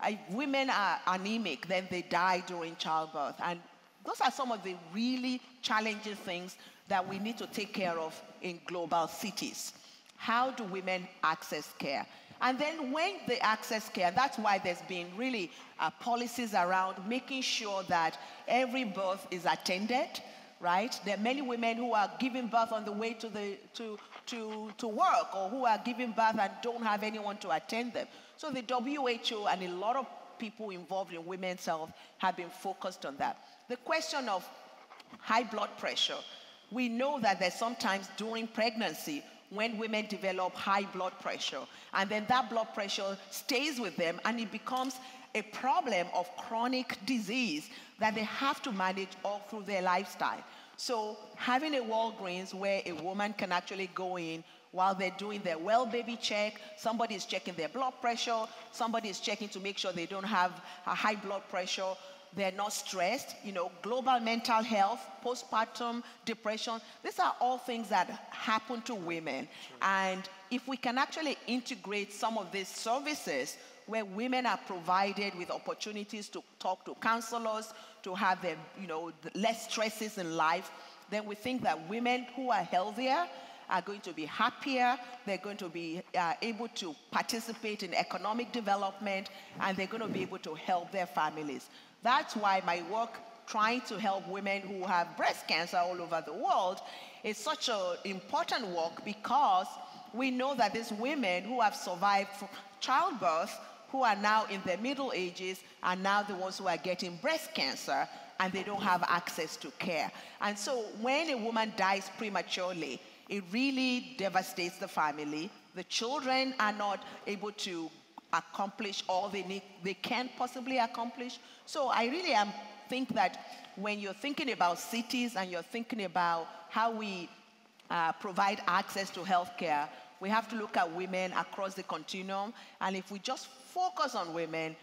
uh, women are anemic, then they die during childbirth. And those are some of the really challenging things that we need to take care of in global cities. How do women access care? And then when they access care, that's why there's been really uh, policies around making sure that every birth is attended, right? There are many women who are giving birth on the way to, the, to, to, to work or who are giving birth and don't have anyone to attend them. So the WHO and a lot of people involved in women's health have been focused on that. The question of high blood pressure, we know that there's sometimes during pregnancy when women develop high blood pressure, and then that blood pressure stays with them and it becomes a problem of chronic disease that they have to manage all through their lifestyle. So having a Walgreens where a woman can actually go in while they're doing their well baby check, somebody is checking their blood pressure, somebody is checking to make sure they don't have a high blood pressure, they're not stressed, you know, global mental health, postpartum depression. These are all things that happen to women. And if we can actually integrate some of these services where women are provided with opportunities to talk to counselors, to have their, you know, less stresses in life, then we think that women who are healthier are going to be happier, they're going to be uh, able to participate in economic development, and they're going to be able to help their families. That's why my work trying to help women who have breast cancer all over the world is such an important work because we know that these women who have survived childbirth, who are now in their middle ages, are now the ones who are getting breast cancer and they don't have access to care. And so when a woman dies prematurely, it really devastates the family. The children are not able to accomplish all they need, they can possibly accomplish. So I really am think that when you're thinking about cities and you're thinking about how we uh, provide access to healthcare, we have to look at women across the continuum. And if we just focus on women,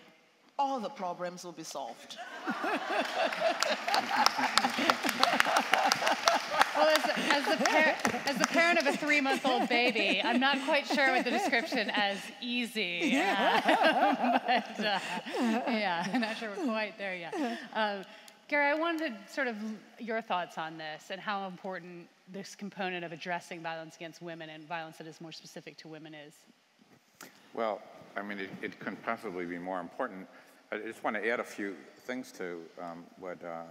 all the problems will be solved. well, as, as, the par- as, the parent of a three month old baby, I'm not quite sure with the description as easy. Uh, but uh, yeah, I'm not sure we're quite there yet. Um, Gary, I wanted sort of your thoughts on this and how important this component of addressing violence against women and violence that is more specific to women is. Well, I mean, it, it couldn't possibly be more important. I just want to add a few things to um, what uh,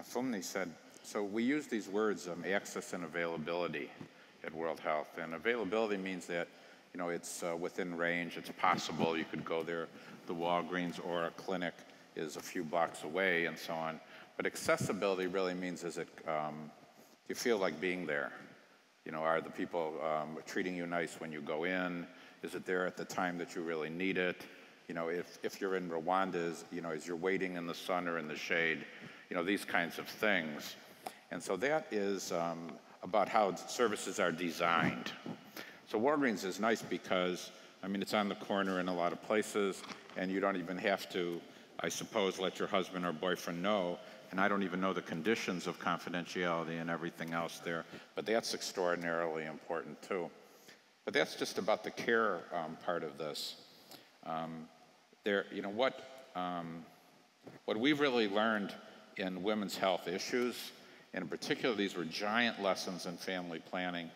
Funmi said. So we use these words, um, access and availability at World Health. And availability means that, you know, it's uh, within range, it's possible, you could go there, the Walgreens or a clinic is a few blocks away and so on. But accessibility really means is it, um, you feel like being there? You know, are the people um, treating you nice when you go in? Is it there at the time that you really need it? You know, if, if you're in Rwanda, is, you know, as you're waiting in the sun or in the shade, you know, these kinds of things. And so that is um, about how services are designed. So Walgreens is nice because, I mean, it's on the corner in a lot of places, and you don't even have to, I suppose, let your husband or boyfriend know. And I don't even know the conditions of confidentiality and everything else there, but that's extraordinarily important too. But that's just about the care um, part of this. Um, there, you know, what, um, what we've really learned in women's health issues, and in particular, these were giant lessons in family planning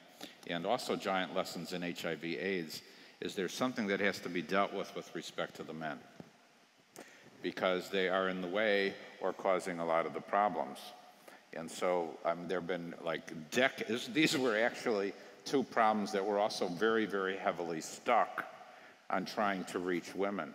and also giant lessons in HIV AIDS, is there's something that has to be dealt with with respect to the men because they are in the way or causing a lot of the problems. And so um, there have been like decades, these were actually two problems that were also very, very heavily stuck on trying to reach women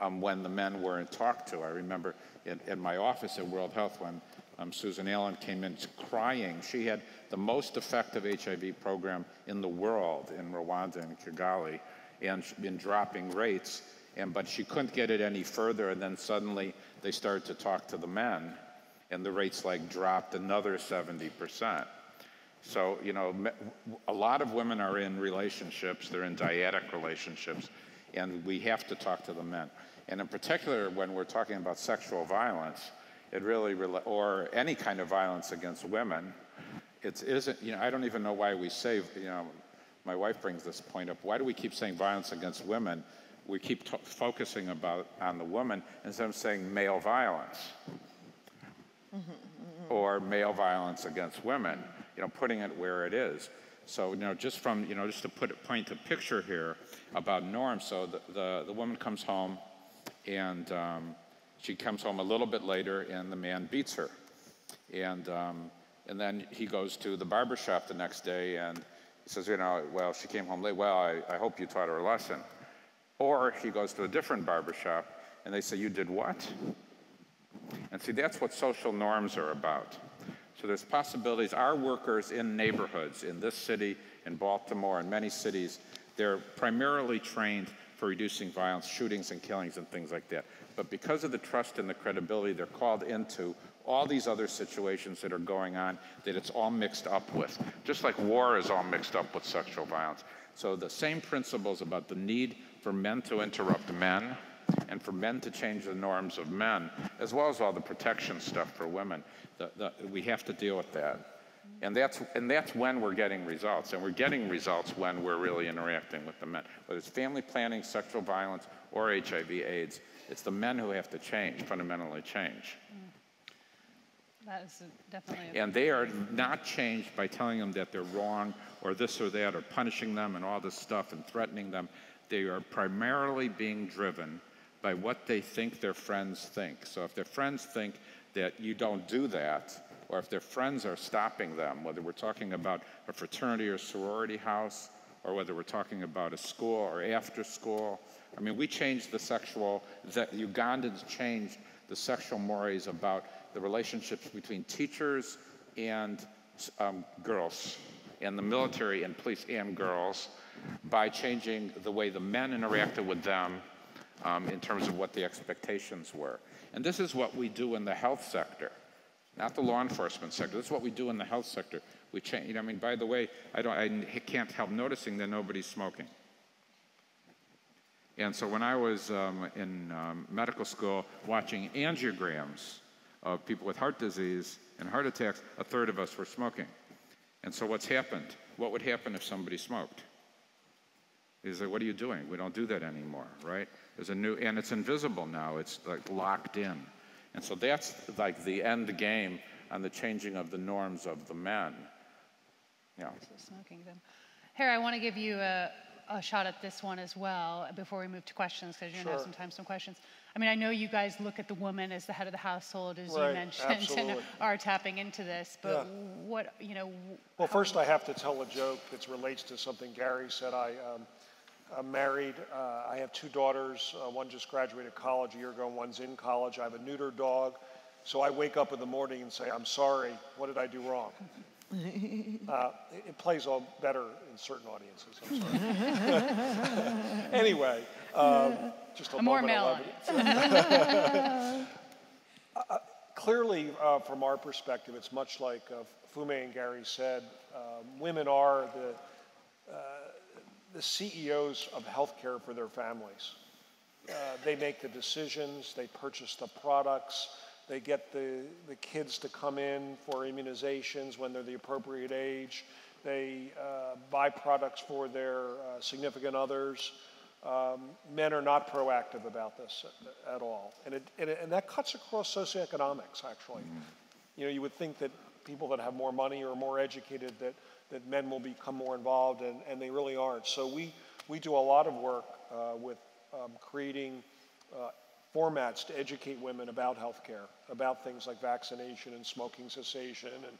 um, when the men weren't talked to. I remember in, in my office at World Health when um, Susan Allen came in crying. She had the most effective HIV program in the world in Rwanda and Kigali and been dropping rates. And, but she couldn't get it any further. And then suddenly they started to talk to the men and the rates like dropped another 70%. So, you know, a lot of women are in relationships, they're in dyadic relationships, and we have to talk to the men. And in particular, when we're talking about sexual violence, it really, or any kind of violence against women, it isn't, you know, I don't even know why we say, you know, my wife brings this point up. Why do we keep saying violence against women? We keep focusing about on the woman instead of saying male violence mm-hmm, mm-hmm. or male violence against women you know, putting it where it is. So, you know, just from, you know, just to put a point the picture here about norms. So the, the, the woman comes home and um, she comes home a little bit later and the man beats her. And, um, and then he goes to the barber shop the next day and he says, you know, well, she came home late. Well, I, I hope you taught her a lesson. Or he goes to a different barber shop and they say, you did what? And see, that's what social norms are about. So there's possibilities. Our workers in neighborhoods, in this city, in Baltimore, in many cities, they're primarily trained for reducing violence, shootings and killings and things like that. But because of the trust and the credibility, they're called into all these other situations that are going on that it's all mixed up with. Just like war is all mixed up with sexual violence. So the same principles about the need for men to interrupt men and for men to change the norms of men, as well as all the protection stuff for women. The, the, we have to deal with that. And that's, and that's when we're getting results. And we're getting results when we're really interacting with the men. Whether it's family planning, sexual violence, or HIV AIDS, it's the men who have to change, fundamentally change. Mm. That is definitely. And they are not changed by telling them that they're wrong or this or that or punishing them and all this stuff and threatening them. They are primarily being driven by what they think their friends think. So if their friends think that you don't do that, or if their friends are stopping them, whether we're talking about a fraternity or sorority house, or whether we're talking about a school or after school. I mean, we changed the sexual, the Ugandans changed the sexual mores about the relationships between teachers and um, girls, and the military and police and girls, by changing the way the men interacted with them um, in terms of what the expectations were. And this is what we do in the health sector, not the law enforcement sector. This is what we do in the health sector. We change. You know, I mean, by the way, I don't. I can't help noticing that nobody's smoking. And so when I was um, in um, medical school watching angiograms of people with heart disease and heart attacks, a third of us were smoking. And so what's happened? What would happen if somebody smoked? Is like, what are you doing? We don't do that anymore, right? There's a new, and it's invisible now. It's like locked in. And so that's like the end game on the changing of the norms of the men. Yeah. smoking them. Harry, I want to give you a, a, shot at this one as well before we move to questions because you're going to have some time, some questions. I mean, I know you guys look at the woman as the head of the household, as right, you mentioned, absolutely. and are tapping into this. But yeah. what, you know? Well, first, I have to tell a joke that relates to something Gary said. I, um, I'm married. Uh, I have two daughters. Uh, one just graduated college a year ago, and one's in college. I have a neuter dog. So I wake up in the morning and say, I'm sorry, what did I do wrong? Uh, it, it, plays all better in certain audiences. I'm sorry. anyway, um, just a, a more male uh, clearly, uh, from our perspective, it's much like uh, Funmi and Gary said. Um, women are the the CEOs of healthcare for their families. Uh, they make the decisions, they purchase the products, they get the, the kids to come in for immunizations when they're the appropriate age, they uh, buy products for their uh, significant others. Um, men are not proactive about this at, at all. And, it, and, it, and, that cuts across socioeconomics, actually. Mm. You know, you would think that people that have more money or more educated that that men will become more involved, and, and they really aren't. So we, we do a lot of work uh, with um, creating uh, formats to educate women about healthcare, about things like vaccination and smoking cessation and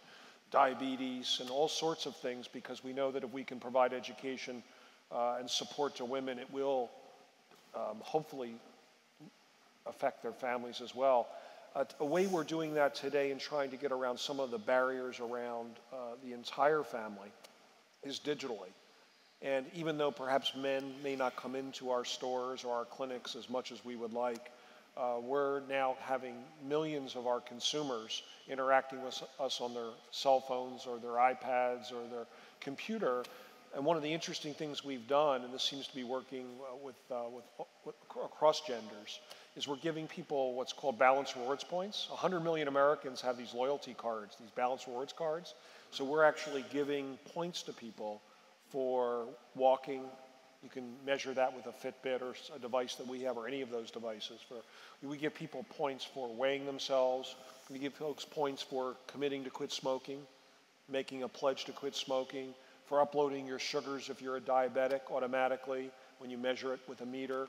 diabetes and all sorts of things, because we know that if we can provide education uh, and support to women, it will um, hopefully affect their families as well. Uh, a way we're doing that today and trying to get around some of the barriers around uh, the entire family is digitally. And even though perhaps men may not come into our stores or our clinics as much as we would like, uh, we're now having millions of our consumers interacting with us on their cell phones or their iPads or their computer. And one of the interesting things we've done, and this seems to be working uh, with, uh, with, with across genders, is we're giving people what's called balance rewards points. 100 million Americans have these loyalty cards, these balance rewards cards. So we're actually giving points to people for walking. You can measure that with a Fitbit or a device that we have or any of those devices. For, we give people points for weighing themselves. We give folks points for committing to quit smoking, making a pledge to quit smoking, for uploading your sugars if you're a diabetic automatically when you measure it with a meter.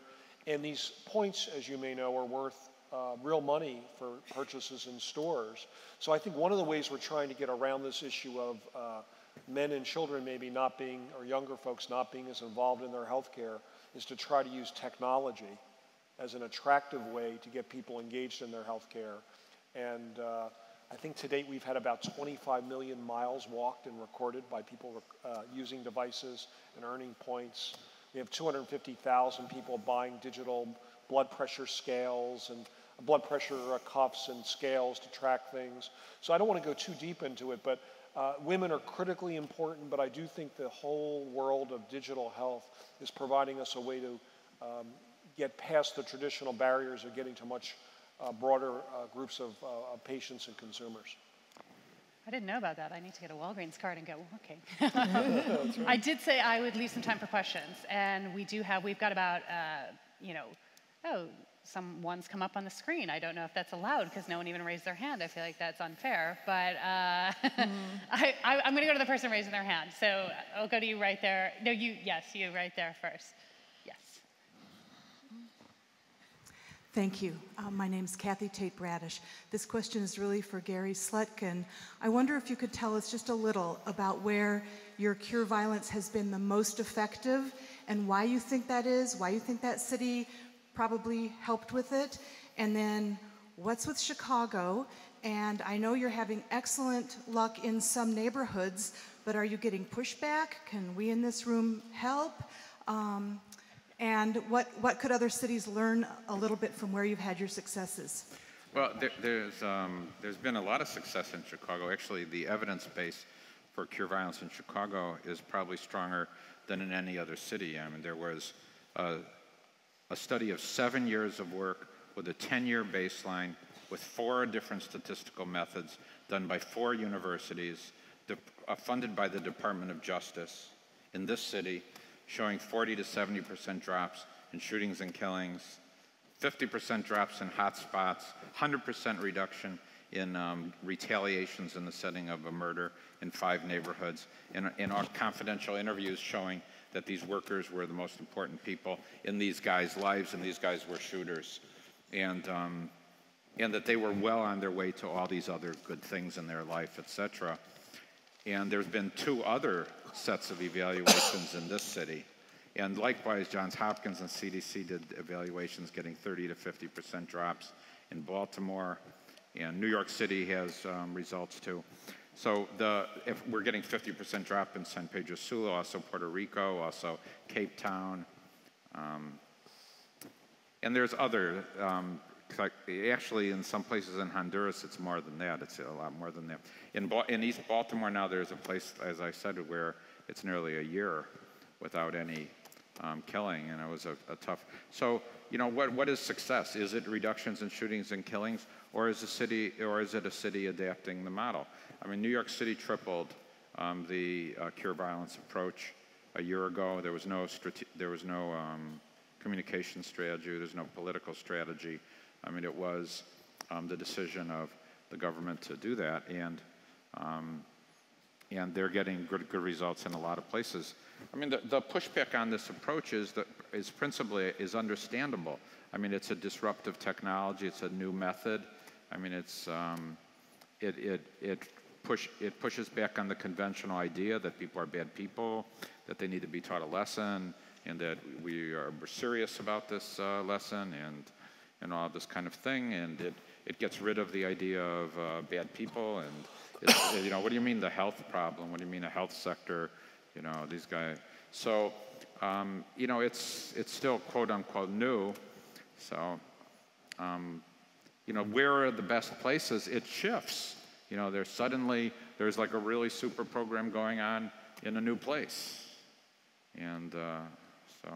And these points, as you may know, are worth uh, real money for purchases in stores. So I think one of the ways we're trying to get around this issue of uh, men and children maybe not being, or younger folks not being as involved in their health care, is to try to use technology as an attractive way to get people engaged in their health care. And uh, I think to date we've had about 25 million miles walked and recorded by people uh, using devices and earning points. We have 250,000 people buying digital blood pressure scales and blood pressure uh, cuffs and scales to track things. So I don't want to go too deep into it, but uh, women are critically important, but I do think the whole world of digital health is providing us a way to um, get past the traditional barriers of getting to much uh, broader uh, groups of, uh, of, patients and consumers. I didn't know about that. I need to get a Walgreens card and go, okay. right. I did say I would leave some time for questions, and we do have, we've got about, uh, you know, oh, some ones come up on the screen. I don't know if that's allowed because no one even raised their hand. I feel like that's unfair. But uh, mm. I, am going to go to the person raising their hand. So I'll go to you right there. No, you, yes, you right there first. Yes. Thank you. Uh, my name is Kathy Tate Bradish. This question is really for Gary Slutkin. I wonder if you could tell us just a little about where your Cure Violence has been the most effective and why you think that is, why you think that city probably helped with it. And then what's with Chicago? And I know you're having excellent luck in some neighborhoods, but are you getting pushback? Can we in this room help? Um, and what, what could other cities learn a little bit from where you've had your successes? Well, there, there's, um, there's been a lot of success in Chicago. Actually, the evidence base for cure violence in Chicago is probably stronger than in any other city. I mean, there was uh, a study of seven years of work with a 10-year baseline with four different statistical methods done by four universities uh, funded by the Department of Justice in this city, showing 40 to 70% drops in shootings and killings, 50% drops in hotspots, 100% reduction in um, retaliations in the setting of a murder in five neighborhoods, in, in our confidential interviews showing that these workers were the most important people in these guys' lives, and these guys were shooters. And, um, and that they were well on their way to all these other good things in their life, etc. And there's been two other sets of evaluations in this city. And likewise, Johns Hopkins and CDC did evaluations getting 30 to 50% drops in Baltimore. And New York City has um, results too. So the, if we're getting 50% drop in San Pedro Sula, also Puerto Rico, also Cape Town. Um, and there's other, um, actually in some places in Honduras, it's more than that. It's a lot more than that. In, in East Baltimore now, there's a place, as I said, where it's nearly a year without any um, killing, and it was a, a, tough. So, you know, what, what is success? Is it reductions in shootings and killings, or is a city, or is it a city adapting the model? I mean, New York City tripled um, the uh, cure violence approach a year ago. There was no, there was no um, communication strategy, there's no political strategy. I mean, it was um, the decision of the government to do that, and, um, and they're getting good, good results in a lot of places. I mean, the, the pushback on this approach is, that, is principally is understandable. I mean, it's a disruptive technology, it's a new method. I mean, it's, um, it, it, it push, it pushes back on the conventional idea that people are bad people, that they need to be taught a lesson, and that we are serious about this uh, lesson and, and all this kind of thing. And it, it gets rid of the idea of uh, bad people. And, you know, what do you mean the health problem? What do you mean a health sector? You know, these guys. So, um, you know, it's, it's still quote unquote new. So, um, you know, where are the best places? It shifts. You know, there's suddenly, there's like a really super program going on in a new place. And uh, so,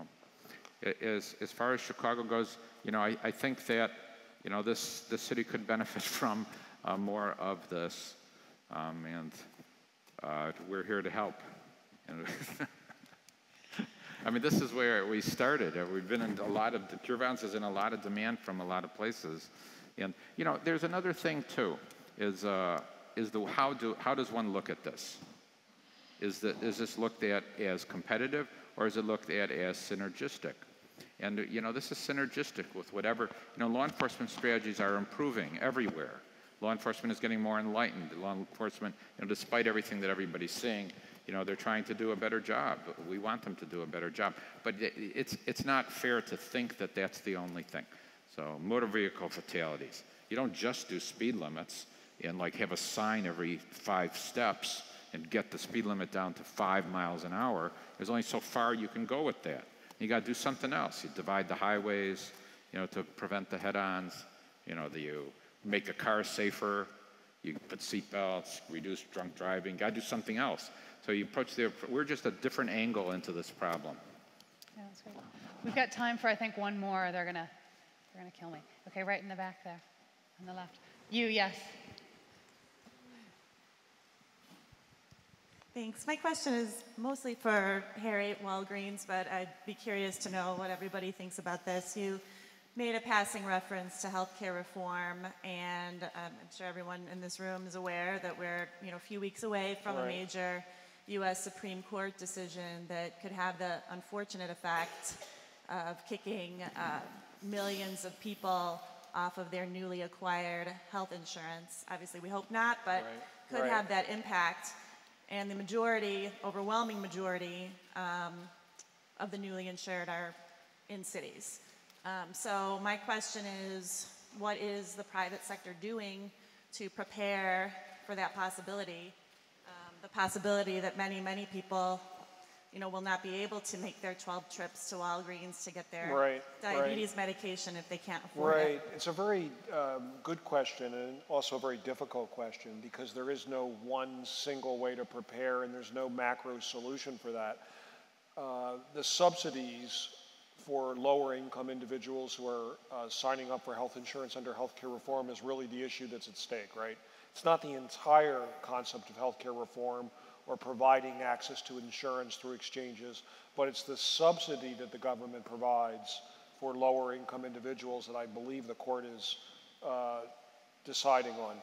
as, as far as Chicago goes, you know, I, I think that, you know, this, this city could benefit from uh, more of this. Um, and uh, we're here to help. I mean, this is where we started. Uh, we've been in a lot of, Cure Violence is in a lot of demand from a lot of places. And, you know, there's another thing, too is, uh, is the, how, do, how does one look at this? Is, that, is this looked at as competitive or is it looked at as synergistic? And you know, this is synergistic with whatever, you know, law enforcement strategies are improving everywhere. Law enforcement is getting more enlightened. Law enforcement, you know, despite everything that everybody's saying, you know, they're trying to do a better job. We want them to do a better job. But it's, it's not fair to think that that's the only thing. So motor vehicle fatalities. You don't just do speed limits and like have a sign every five steps and get the speed limit down to five miles an hour. There's only so far you can go with that. You got to do something else. You divide the highways, you know, to prevent the head-ons. You know, the, you make the car safer. You put seatbelts, reduce drunk driving. Got to do something else. So you approach the. We're just a different angle into this problem. Yeah, that's great. We've got time for I think one more. They're gonna, they're gonna kill me. Okay, right in the back there, on the left. You, yes. Thanks. My question is mostly for Harry Walgreens, but I'd be curious to know what everybody thinks about this. You made a passing reference to healthcare reform, and um, I'm sure everyone in this room is aware that we're you know a few weeks away from right. a major U.S. Supreme Court decision that could have the unfortunate effect of kicking uh, millions of people off of their newly acquired health insurance. Obviously, we hope not, but right. could right. have that impact and the majority, overwhelming majority, um, of the newly insured are in cities. Um, so my question is, what is the private sector doing to prepare for that possibility? Um, the possibility that many, many people you know, will not be able to make their 12 trips to Walgreens to get their right, diabetes right. medication if they can't afford right. it. Right. It's a very um, good question and also a very difficult question because there is no one single way to prepare and there's no macro solution for that. Uh, the subsidies for lower income individuals who are uh, signing up for health insurance under healthcare reform is really the issue that's at stake, right? It's not the entire concept of healthcare reform or providing access to insurance through exchanges, but it's the subsidy that the government provides for lower income individuals that I believe the court is uh, deciding on.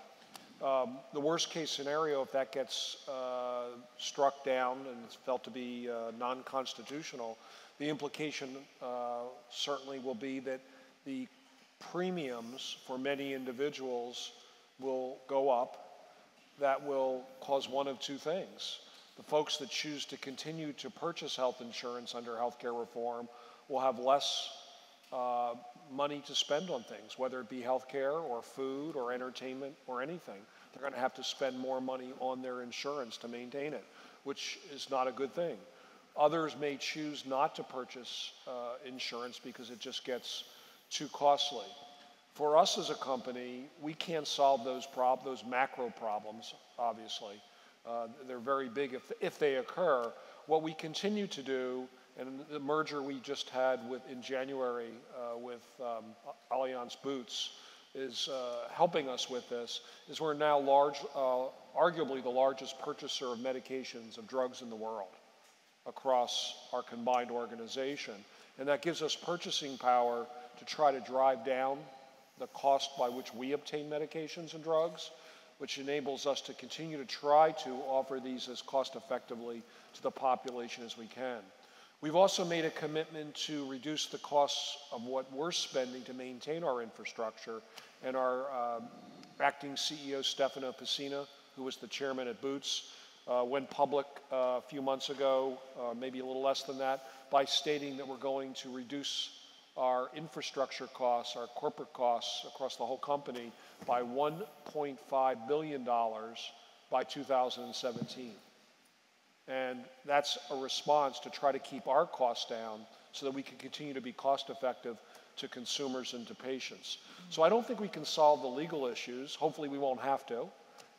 Um, the worst case scenario, if that gets uh, struck down and it's felt to be uh, non constitutional, the implication uh, certainly will be that the premiums for many individuals will go up that will cause one of two things. The folks that choose to continue to purchase health insurance under healthcare reform will have less uh, money to spend on things, whether it be healthcare or food or entertainment or anything. They're going to have to spend more money on their insurance to maintain it, which is not a good thing. Others may choose not to purchase uh, insurance because it just gets too costly. For us as a company, we can't solve those, prob- those macro problems, obviously. Uh, they're very big if, if they occur. What we continue to do, and the merger we just had with, in January uh, with um, Alliance Boots is uh, helping us with this, is we're now large, uh, arguably the largest purchaser of medications, of drugs in the world across our combined organization. And that gives us purchasing power to try to drive down the cost by which we obtain medications and drugs, which enables us to continue to try to offer these as cost effectively to the population as we can. We've also made a commitment to reduce the costs of what we're spending to maintain our infrastructure. And our uh, acting CEO, Stefano Pessina, who was the chairman at Boots, uh, went public uh, a few months ago, uh, maybe a little less than that, by stating that we're going to reduce our infrastructure costs, our corporate costs across the whole company by $1.5 billion by 2017. And that's a response to try to keep our costs down so that we can continue to be cost effective to consumers and to patients. So I don't think we can solve the legal issues. Hopefully, we won't have to,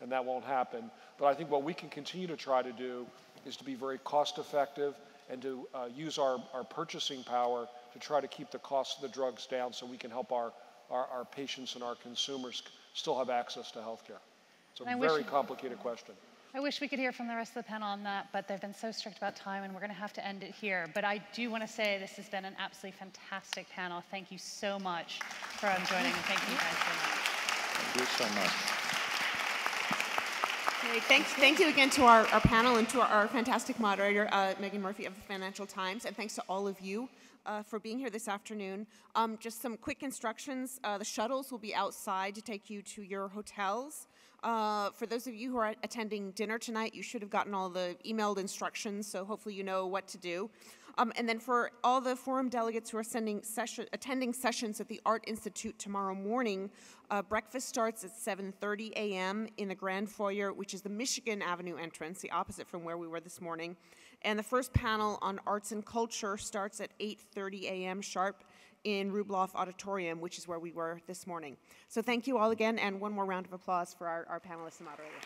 and that won't happen. But I think what we can continue to try to do is to be very cost effective and to uh, use our, our purchasing power to try to keep the cost of the drugs down so we can help our, our, our patients and our consumers still have access to health care. It's a very complicated question. I wish we could hear from the rest of the panel on that, but they've been so strict about time and we're going to have to end it here. But I do want to say this has been an absolutely fantastic panel. Thank you so much for joining me. Thank you guys so much. Thank you so much. Thanks, thank you again to our, our panel and to our, our fantastic moderator, uh, Megan Murphy of the Financial Times, and thanks to all of you uh, for being here this afternoon. Um, just some quick instructions. Uh, the shuttles will be outside to take you to your hotels. Uh, for those of you who are attending dinner tonight, you should have gotten all the emailed instructions, so hopefully you know what to do. Um, and then for all the forum delegates who are session, attending sessions at the Art Institute tomorrow morning, uh, breakfast starts at 7.30 a.m. in the Grand Foyer, which is the Michigan Avenue entrance, the opposite from where we were this morning. And the first panel on arts and culture starts at 8.30 a.m. sharp in Rubloff Auditorium, which is where we were this morning. So thank you all again, and one more round of applause for our, our panelists and moderators.